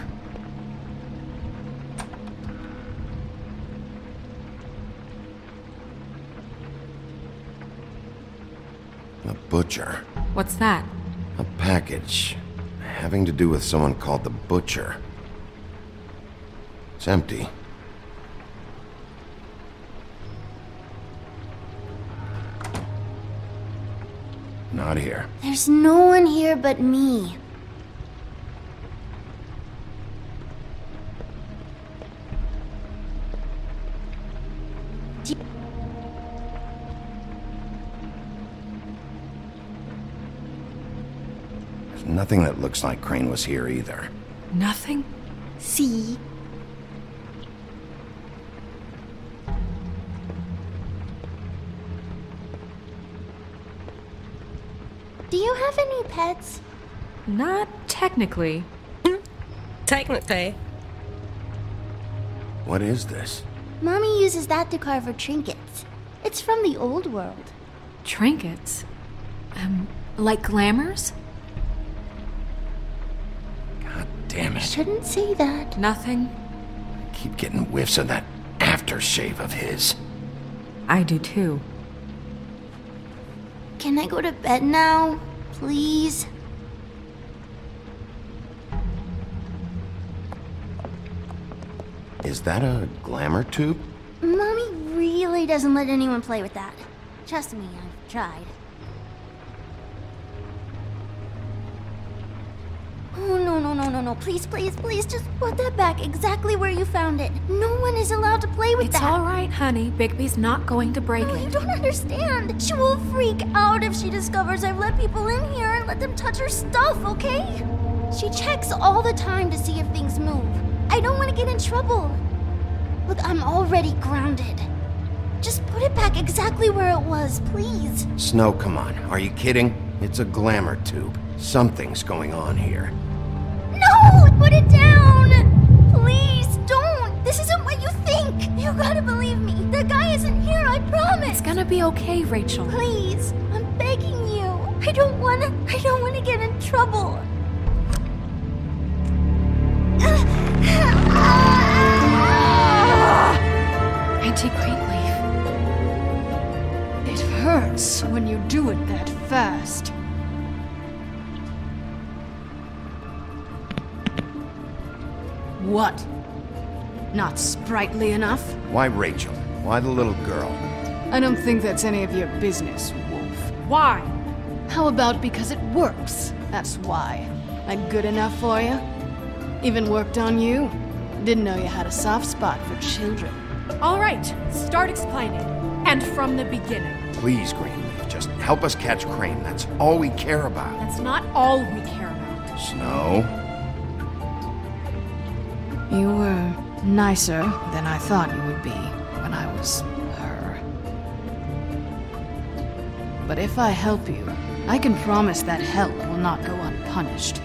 A butcher. What's that? A package. Having to do with someone called the Butcher. It's empty. Not here. There's no one here but me. There's nothing that looks like Crane was here either. Nothing? See? Pets? Not technically. Technically. What is this? Mommy uses that to carve her trinkets. It's from the old world. Trinkets? Um, like glamours? God damn it. I Shouldn't say that. Nothing. I Keep getting whiffs of that aftershave of his. I do too. Can I go to bed now? Please? Is that a glamour tube? Mommy really doesn't let anyone play with that. Trust me, I've tried. No. Please, please, please, just put that back exactly where you found it. No one is allowed to play with It's that. It's all right, honey. Bigby's not going to break No, it. you don't understand. She will freak out if she discovers I've let people in here and let them touch her stuff, okay? She checks all the time to see if things move. I don't want to get in trouble. Look, I'm already grounded. Just put it back exactly where it was, please. Snow, come on. Are you kidding? It's a glamour tube. Something's going on here. No! Put it down! Please, don't! This isn't what you think! You gotta believe me. The guy isn't here, I promise! It's gonna be okay, Rachel. Please, I'm begging you. I don't wanna. I don't wanna get in trouble. Auntie Greenleaf. It hurts when you do it that fast. What? Not sprightly enough? Why Rachel? Why the little girl? I don't think that's any of your business, Wolf. Why? How about because it works? That's why. Like good enough for you? Even worked on you? Didn't know you had a soft spot for children. All right, start explaining. And from the beginning. Please, Greenleaf, just help us catch Crane. That's all we care about. That's not all we care about. Snow? You were nicer than I thought you would be when I was her. But if I help you, I can promise that help will not go unpunished.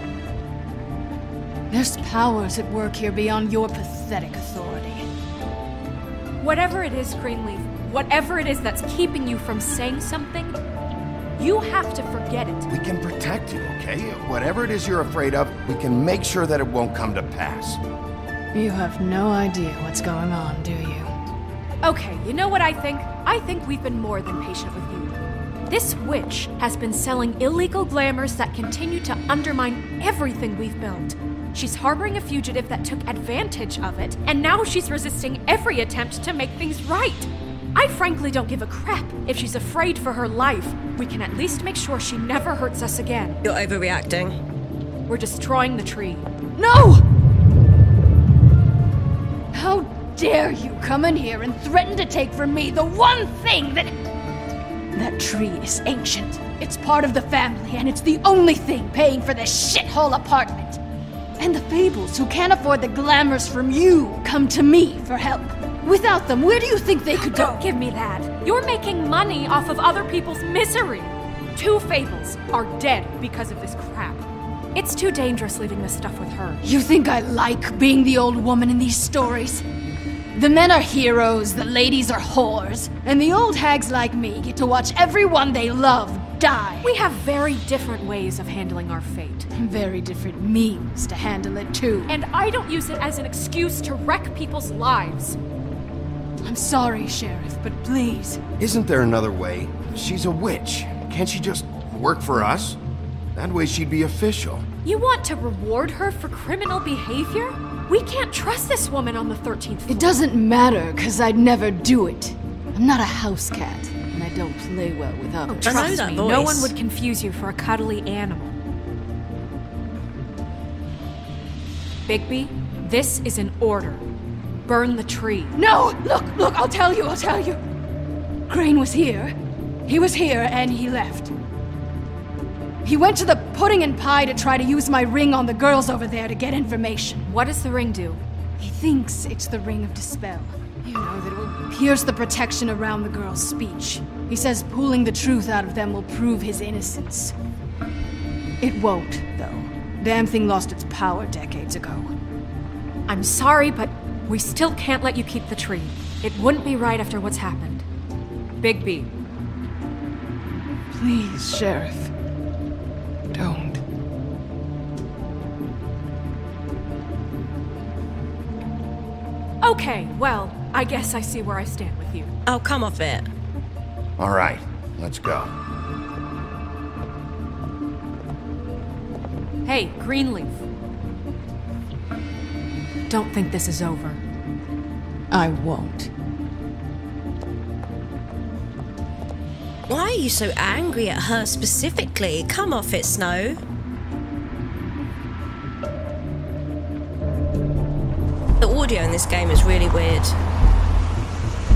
There's powers at work here beyond your pathetic authority. Whatever it is, Greenleaf, whatever it is that's keeping you from saying something, you have to forget it. We can protect you, okay? Whatever it is you're afraid of, we can make sure that it won't come to pass. You have no idea what's going on, do you? Okay, you know what I think? I think we've been more than patient with you. This witch has been selling illegal glamours that continue to undermine everything we've built. She's harboring a fugitive that took advantage of it, and now she's resisting every attempt to make things right. I frankly don't give a crap if she's afraid for her life. We can at least make sure she never hurts us again. You're overreacting. We're destroying the tree. No! Dare you come in here and threaten to take from me the one thing that That tree is ancient. It's part of the family, and it's the only thing paying for this shithole apartment. And the Fables, who can't afford the glamours from you, come to me for help. Without them, where do you think they could go? Don't give me that. You're making money off of other people's misery. Two Fables are dead because of this crap. It's too dangerous leaving this stuff with her. You think I like being the old woman in these stories? The men are heroes, the ladies are whores, and the old hags like me get to watch everyone they love die. We have very different ways of handling our fate. Very different means to handle it, too. And I don't use it as an excuse to wreck people's lives. I'm sorry, Sheriff, but please. Isn't there another way? She's a witch. Can't she just work for us? That way she'd be official. You want to reward her for criminal behavior? We can't trust this woman on the 13th floor. It doesn't matter, because I'd never do it. I'm not a house cat, and I don't play well with oh, others. Oh, trust me, no one would confuse you for a cuddly animal. Bigby, this is an order. Burn the tree. No! Look, look, I'll tell you, I'll tell you. Crane was here. He was here, and he left. He went to the pudding and pie to try to use my ring on the girls over there to get information. What does the ring do? He thinks it's the ring of dispel. You know, that it will pierce the protection around the girls' speech. He says pulling the truth out of them will prove his innocence. It won't, though. Damn thing lost its power decades ago. I'm sorry, but we still can't let you keep the tree. It wouldn't be right after what's happened. Bigby. Please, Sheriff. Don't. Okay, well, I guess I see where I stand with you. Oh, come off it. All right, let's go. Hey, Greenleaf. Don't think this is over. I won't. Why are you so angry at her specifically? Come off it, Snow. The audio in this game is really weird.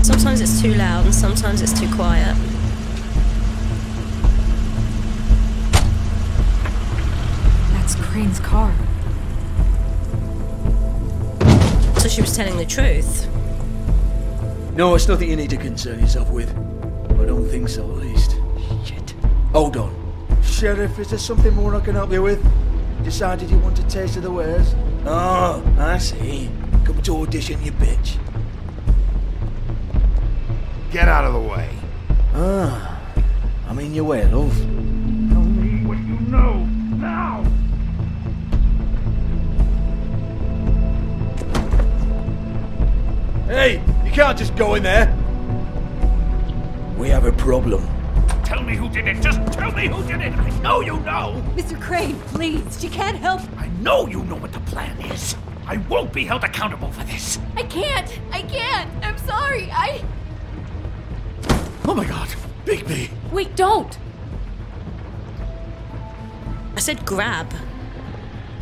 Sometimes it's too loud and sometimes it's too quiet. That's Crane's car. So she was telling the truth. No, it's nothing you need to concern yourself with. I don't think so, at least. Shit. Hold on. Sheriff, is there something more I can help you with? Decided you want a taste of the wares? Oh, I see. Come to audition, you bitch. Get out of the way. Ah, I'm in your way, love. Tell me what you know, now! Hey, you can't just go in there. We have a problem. Tell me who did it! Just tell me who did it! I know you know! Mr. Crane, please, she can't help. I know you know what the plan is! I won't be held accountable for this! I can't! I can't! I'm sorry, I. Oh my god! Bigby! Wait, don't! I said grab.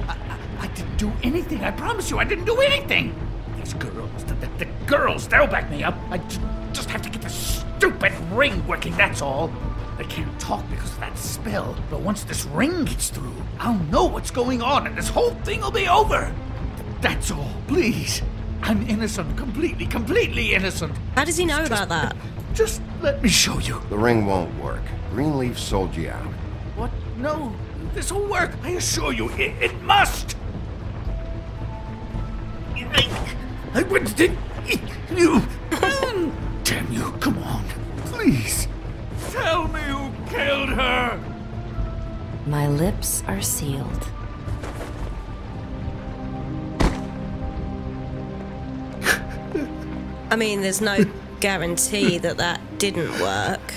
I, I, I didn't do anything, I promise you, I didn't do anything! These girls, the, the, the girls, they'll back me up. I just, just have to get the stupid ring working, that's all. I can't talk because of that spell, but once this ring gets through, I'll know what's going on and this whole thing will be over. That's all, please. I'm innocent, completely, completely innocent. How does he know about that? Just let me show you. The ring won't work. Greenleaf sold you out. What? No, this will work. I assure you, it, it must. I went to you. Damn you! Come on, please. Tell me who killed her. My lips are sealed. I mean, there's no guarantee that that didn't work.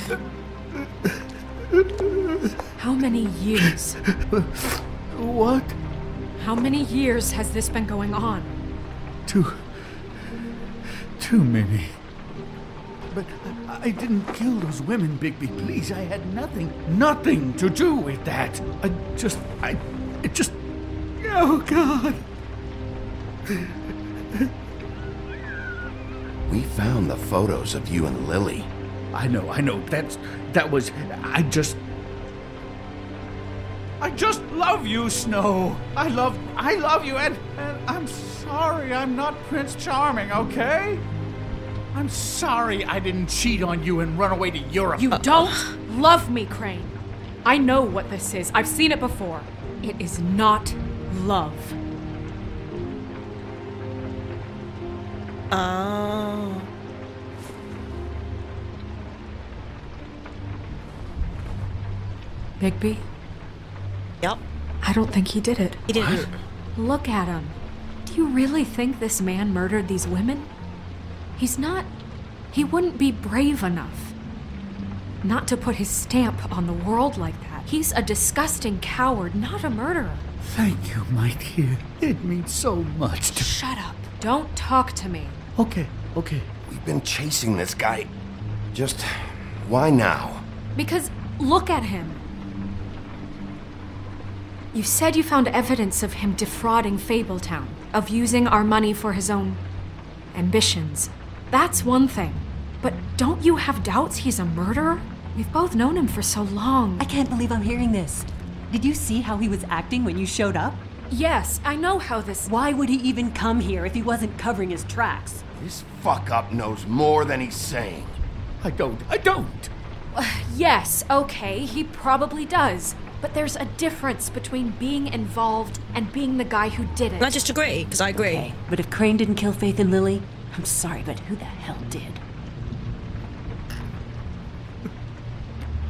How many years? What? How many years has this been going on? Two. Two, maybe. But I didn't kill those women, Bigby. Please, I had nothing, nothing to do with that. I just, I, it just, oh God. We found the photos of you and Lily. I know, I know. That's that was I just I just love you, Snow. I love I love you and, and I'm sorry I'm not Prince Charming, okay? I'm sorry I didn't cheat on you and run away to Europe. You uh, don't uh. love me, Crane. I know what this is. I've seen it before. It is not love. Oh. Bigby? Yep. I don't think he did it. He didn't. Look at him. Do you really think this man murdered these women? He's not. He wouldn't be brave enough. Not to put his stamp on the world like that. He's a disgusting coward, not a murderer. Thank you, my dear. It means so much to Shut up. Don't talk to me. Okay, okay. We've been chasing this guy. Just why now? Because look at him. You said you found evidence of him defrauding Fabletown, of using our money for his own ambitions. That's one thing. But don't you have doubts he's a murderer? We've both known him for so long. I can't believe I'm hearing this. Did you see how he was acting when you showed up? Yes, I know how this. Why would he even come here if he wasn't covering his tracks? This fuck up knows more than he's saying. I don't. I don't. Yes, okay, he probably does. But there's a difference between being involved and being the guy who did it. I just agree, because I agree. Okay, but if Crane didn't kill Faith and Lily, I'm sorry, but who the hell did?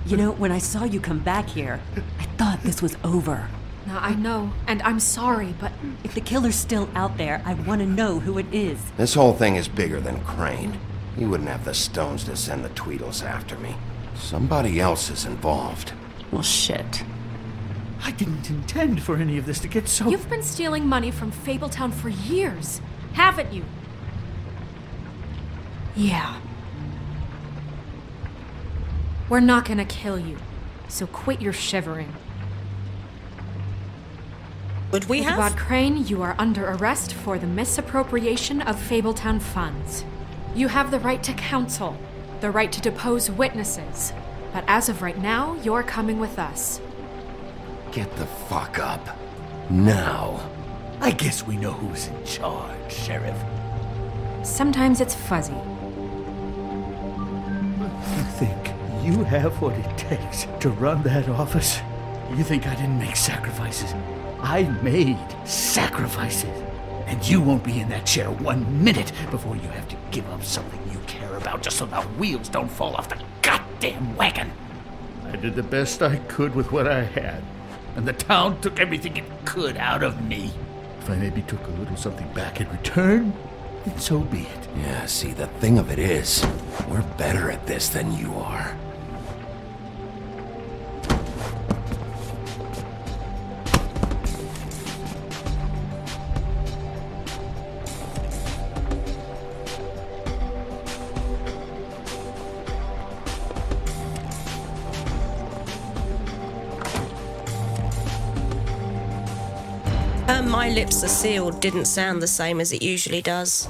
You know, when I saw you come back here, I thought this was over. Now, I know, and I'm sorry, but If the killer's still out there, I want to know who it is. This whole thing is bigger than Crane. He wouldn't have the stones to send the Tweedles after me. Somebody else is involved. Well, shit. I didn't intend for any of this to get so. you've been stealing money from Fabletown for years, haven't you? Yeah. We're not gonna kill you, so quit your shivering. Would we have? Ichabod Crane, you are under arrest for the misappropriation of Fabletown funds. You have the right to counsel, the right to depose witnesses, but as of right now, you're coming with us. Get the fuck up. Now. I guess we know who's in charge, Sheriff. Sometimes it's fuzzy. You think you have what it takes to run that office? You think I didn't make sacrifices? I made sacrifices. And you won't be in that chair one minute before you have to give up something you care about just so the wheels don't fall off the goddamn wagon. I did the best I could with what I had, and the town took everything it could out of me. If I maybe took a little something back in return, so be it. Yeah, see, the thing of it is, we're better at this than you are. Lips are sealed didn't sound the same as it usually does.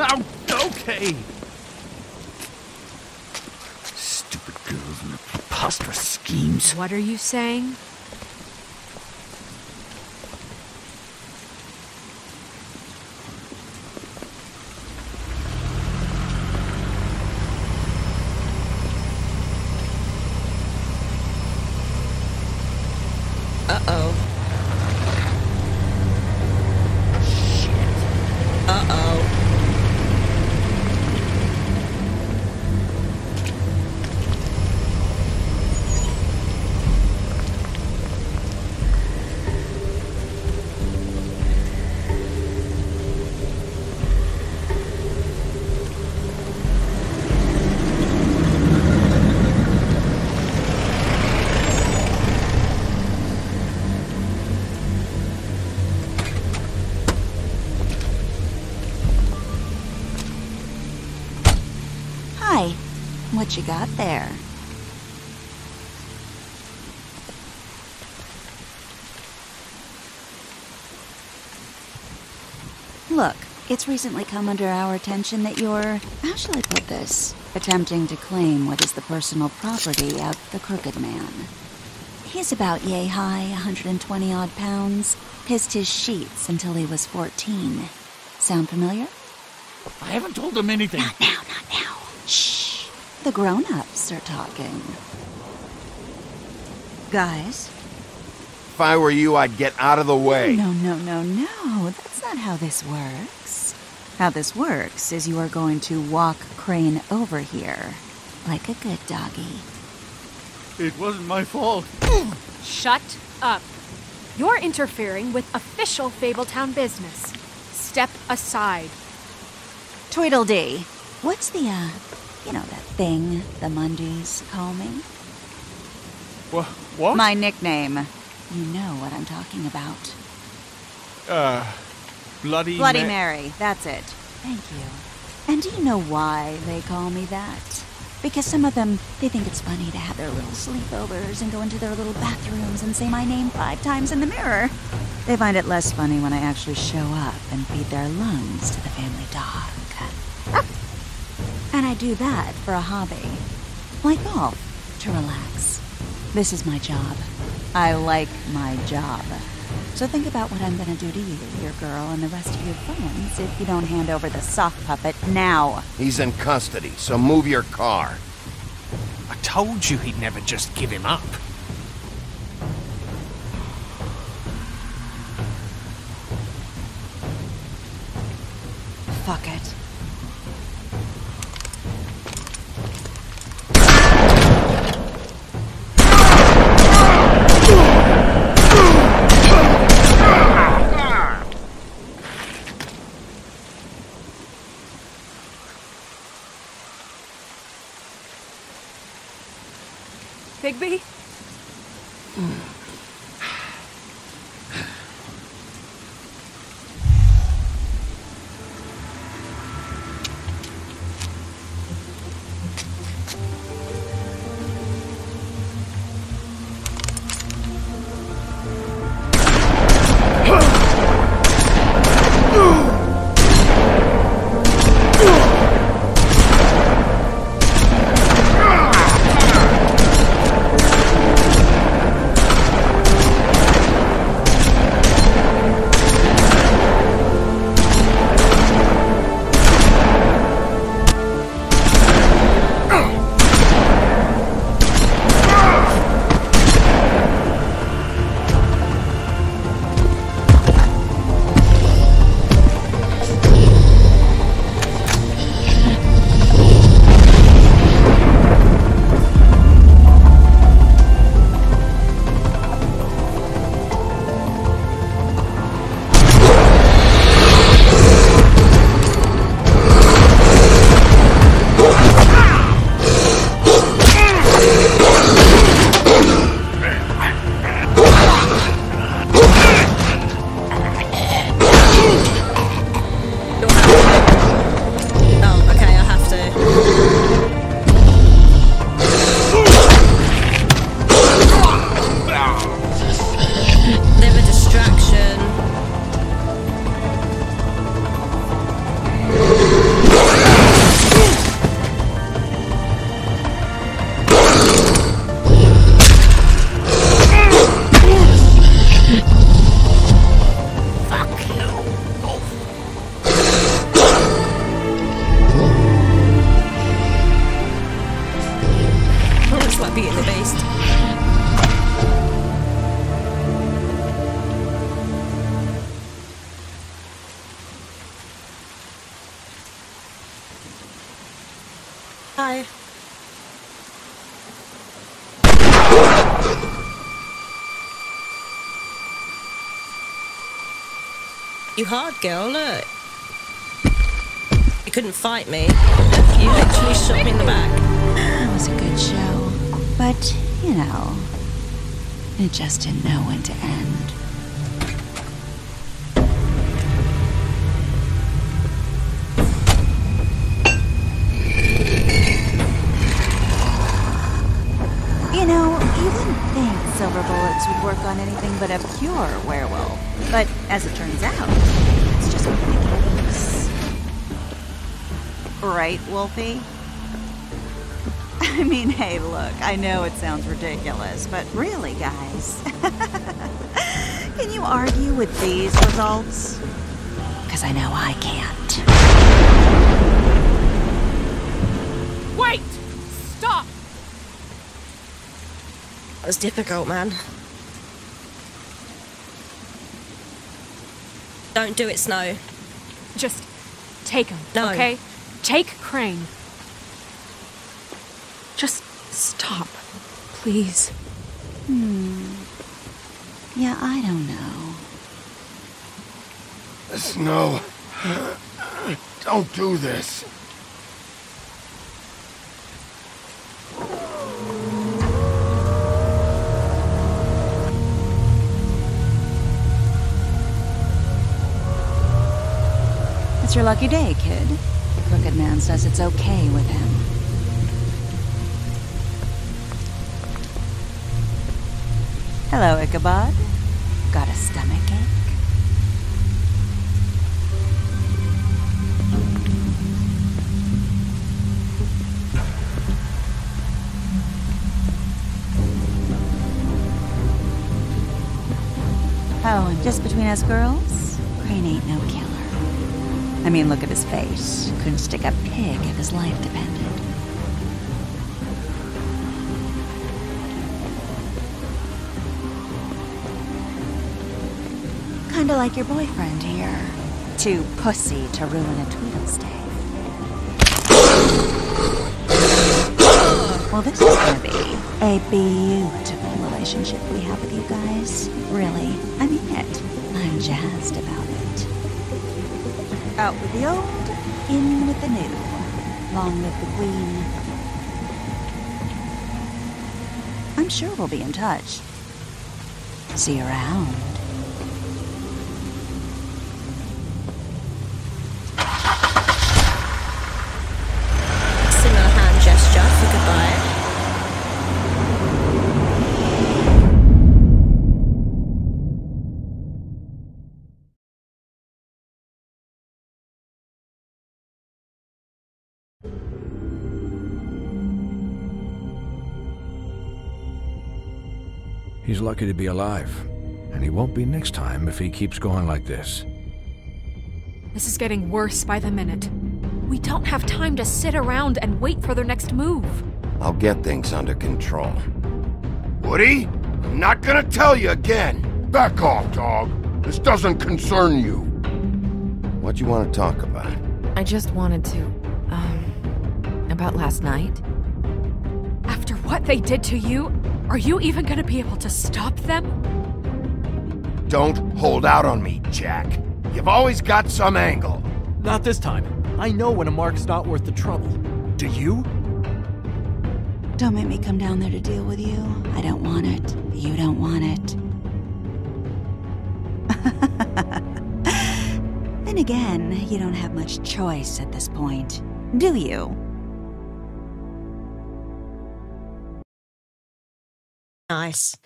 Oh, okay. Stupid girls and their preposterous schemes. What are you saying? What you got there? Look, It's recently come under our attention that you're, how shall I put this, attempting to claim what is the personal property of the Crooked Man. He's about yay high, 120 odd pounds, pissed his sheets until he was 14. Sound familiar? I haven't told him anything. Not now, not now. Shh. The grown ups are talking. Guys? If I were you, I'd get out of the way. No, no, no, no. That's not how this works. How this works is you are going to walk Crane over here. Like a good doggy. It wasn't my fault. Shut up. You're interfering with official Fabletown business. Step aside. Tweedledee. What's the, uh, you know, that thing the Mundies call me? Wha- what? My nickname. You know what I'm talking about. Uh, Bloody Bloody Ma- Mary, that's it. Thank you. And do you know why they call me that? Because some of them, they think it's funny to have their little sleepovers and go into their little bathrooms and say my name five times in the mirror. They find it less funny when I actually show up and feed their lungs to the family dog. And I do that for a hobby. Like golf, to relax. This is my job. I like my job. So think about what I'm gonna do to you, your girl, and the rest of your friends if you don't hand over the sock puppet now. He's in custody, so move your car. I told you he'd never just give him up. Fuck it. Bigby? Oh, hmm. You hard girl, look. You couldn't fight me. You literally shot me in the back. That was a good show. But, you know, it just didn't know when to end. Work on anything but a pure werewolf. But as it turns out, it's just ridiculous. Right, Wolfie? I mean, hey, look, I know it sounds ridiculous, but really, guys, can you argue with these results? Because I know I can't. Wait! Stop! That was difficult, man. Don't do it, Snow. Just take him, No. okay? Take Crane. Just stop, please. Hmm. Yeah, I don't know. Snow. Don't do this. It's your lucky day, kid. The Crooked Man says it's okay with him. Hello, Ichabod. Got a stomach ache? Oh, and just between us girls, Crane ain't no killer. I mean, look at his face. Couldn't stick a pig if his life depended. Kinda like your boyfriend here. Too pussy to ruin a Tweedle's day. Well, this is gonna be a beautiful relationship we have with you guys. Really, I mean it. I'm jazzed about it. Out with the old, in with the new. Long live the queen. I'm sure we'll be in touch. See you around. Similar hand gesture for goodbye. Lucky to be alive. And he won't be next time if he keeps going like this. This is getting worse by the minute. We don't have time to sit around and wait for their next move. I'll get things under control. Woody? I'm not gonna tell you again. Back off, dog. This doesn't concern you. What do you want to talk about? I just wanted to. Um. About last night. After what they did to you, are you even gonna be able to stop them? Don't hold out on me, Jack. You've always got some angle. Not this time. I know when a mark's not worth the trouble. Do you? Don't make me come down there to deal with you. I don't want it. You don't want it. then again, you don't have much choice at this point, do you? Nice.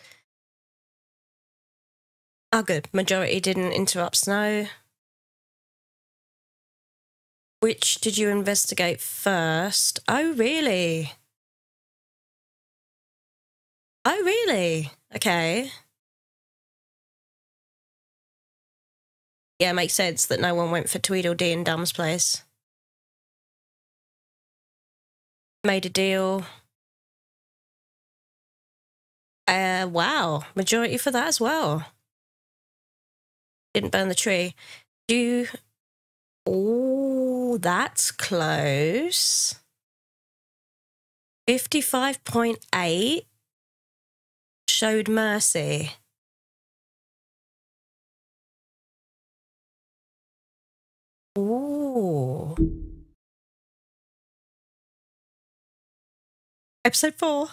Oh, good. Majority didn't interrupt Snow. Which did you investigate first? Oh, really? Oh, really? Okay. Yeah, makes sense that no one went for Tweedledee and Dum's place. Made a deal. Uh, wow. Majority for that as well. Didn't burn the tree. Do. Oh, that's close. 55.8 showed mercy. Ooh. Episode 4.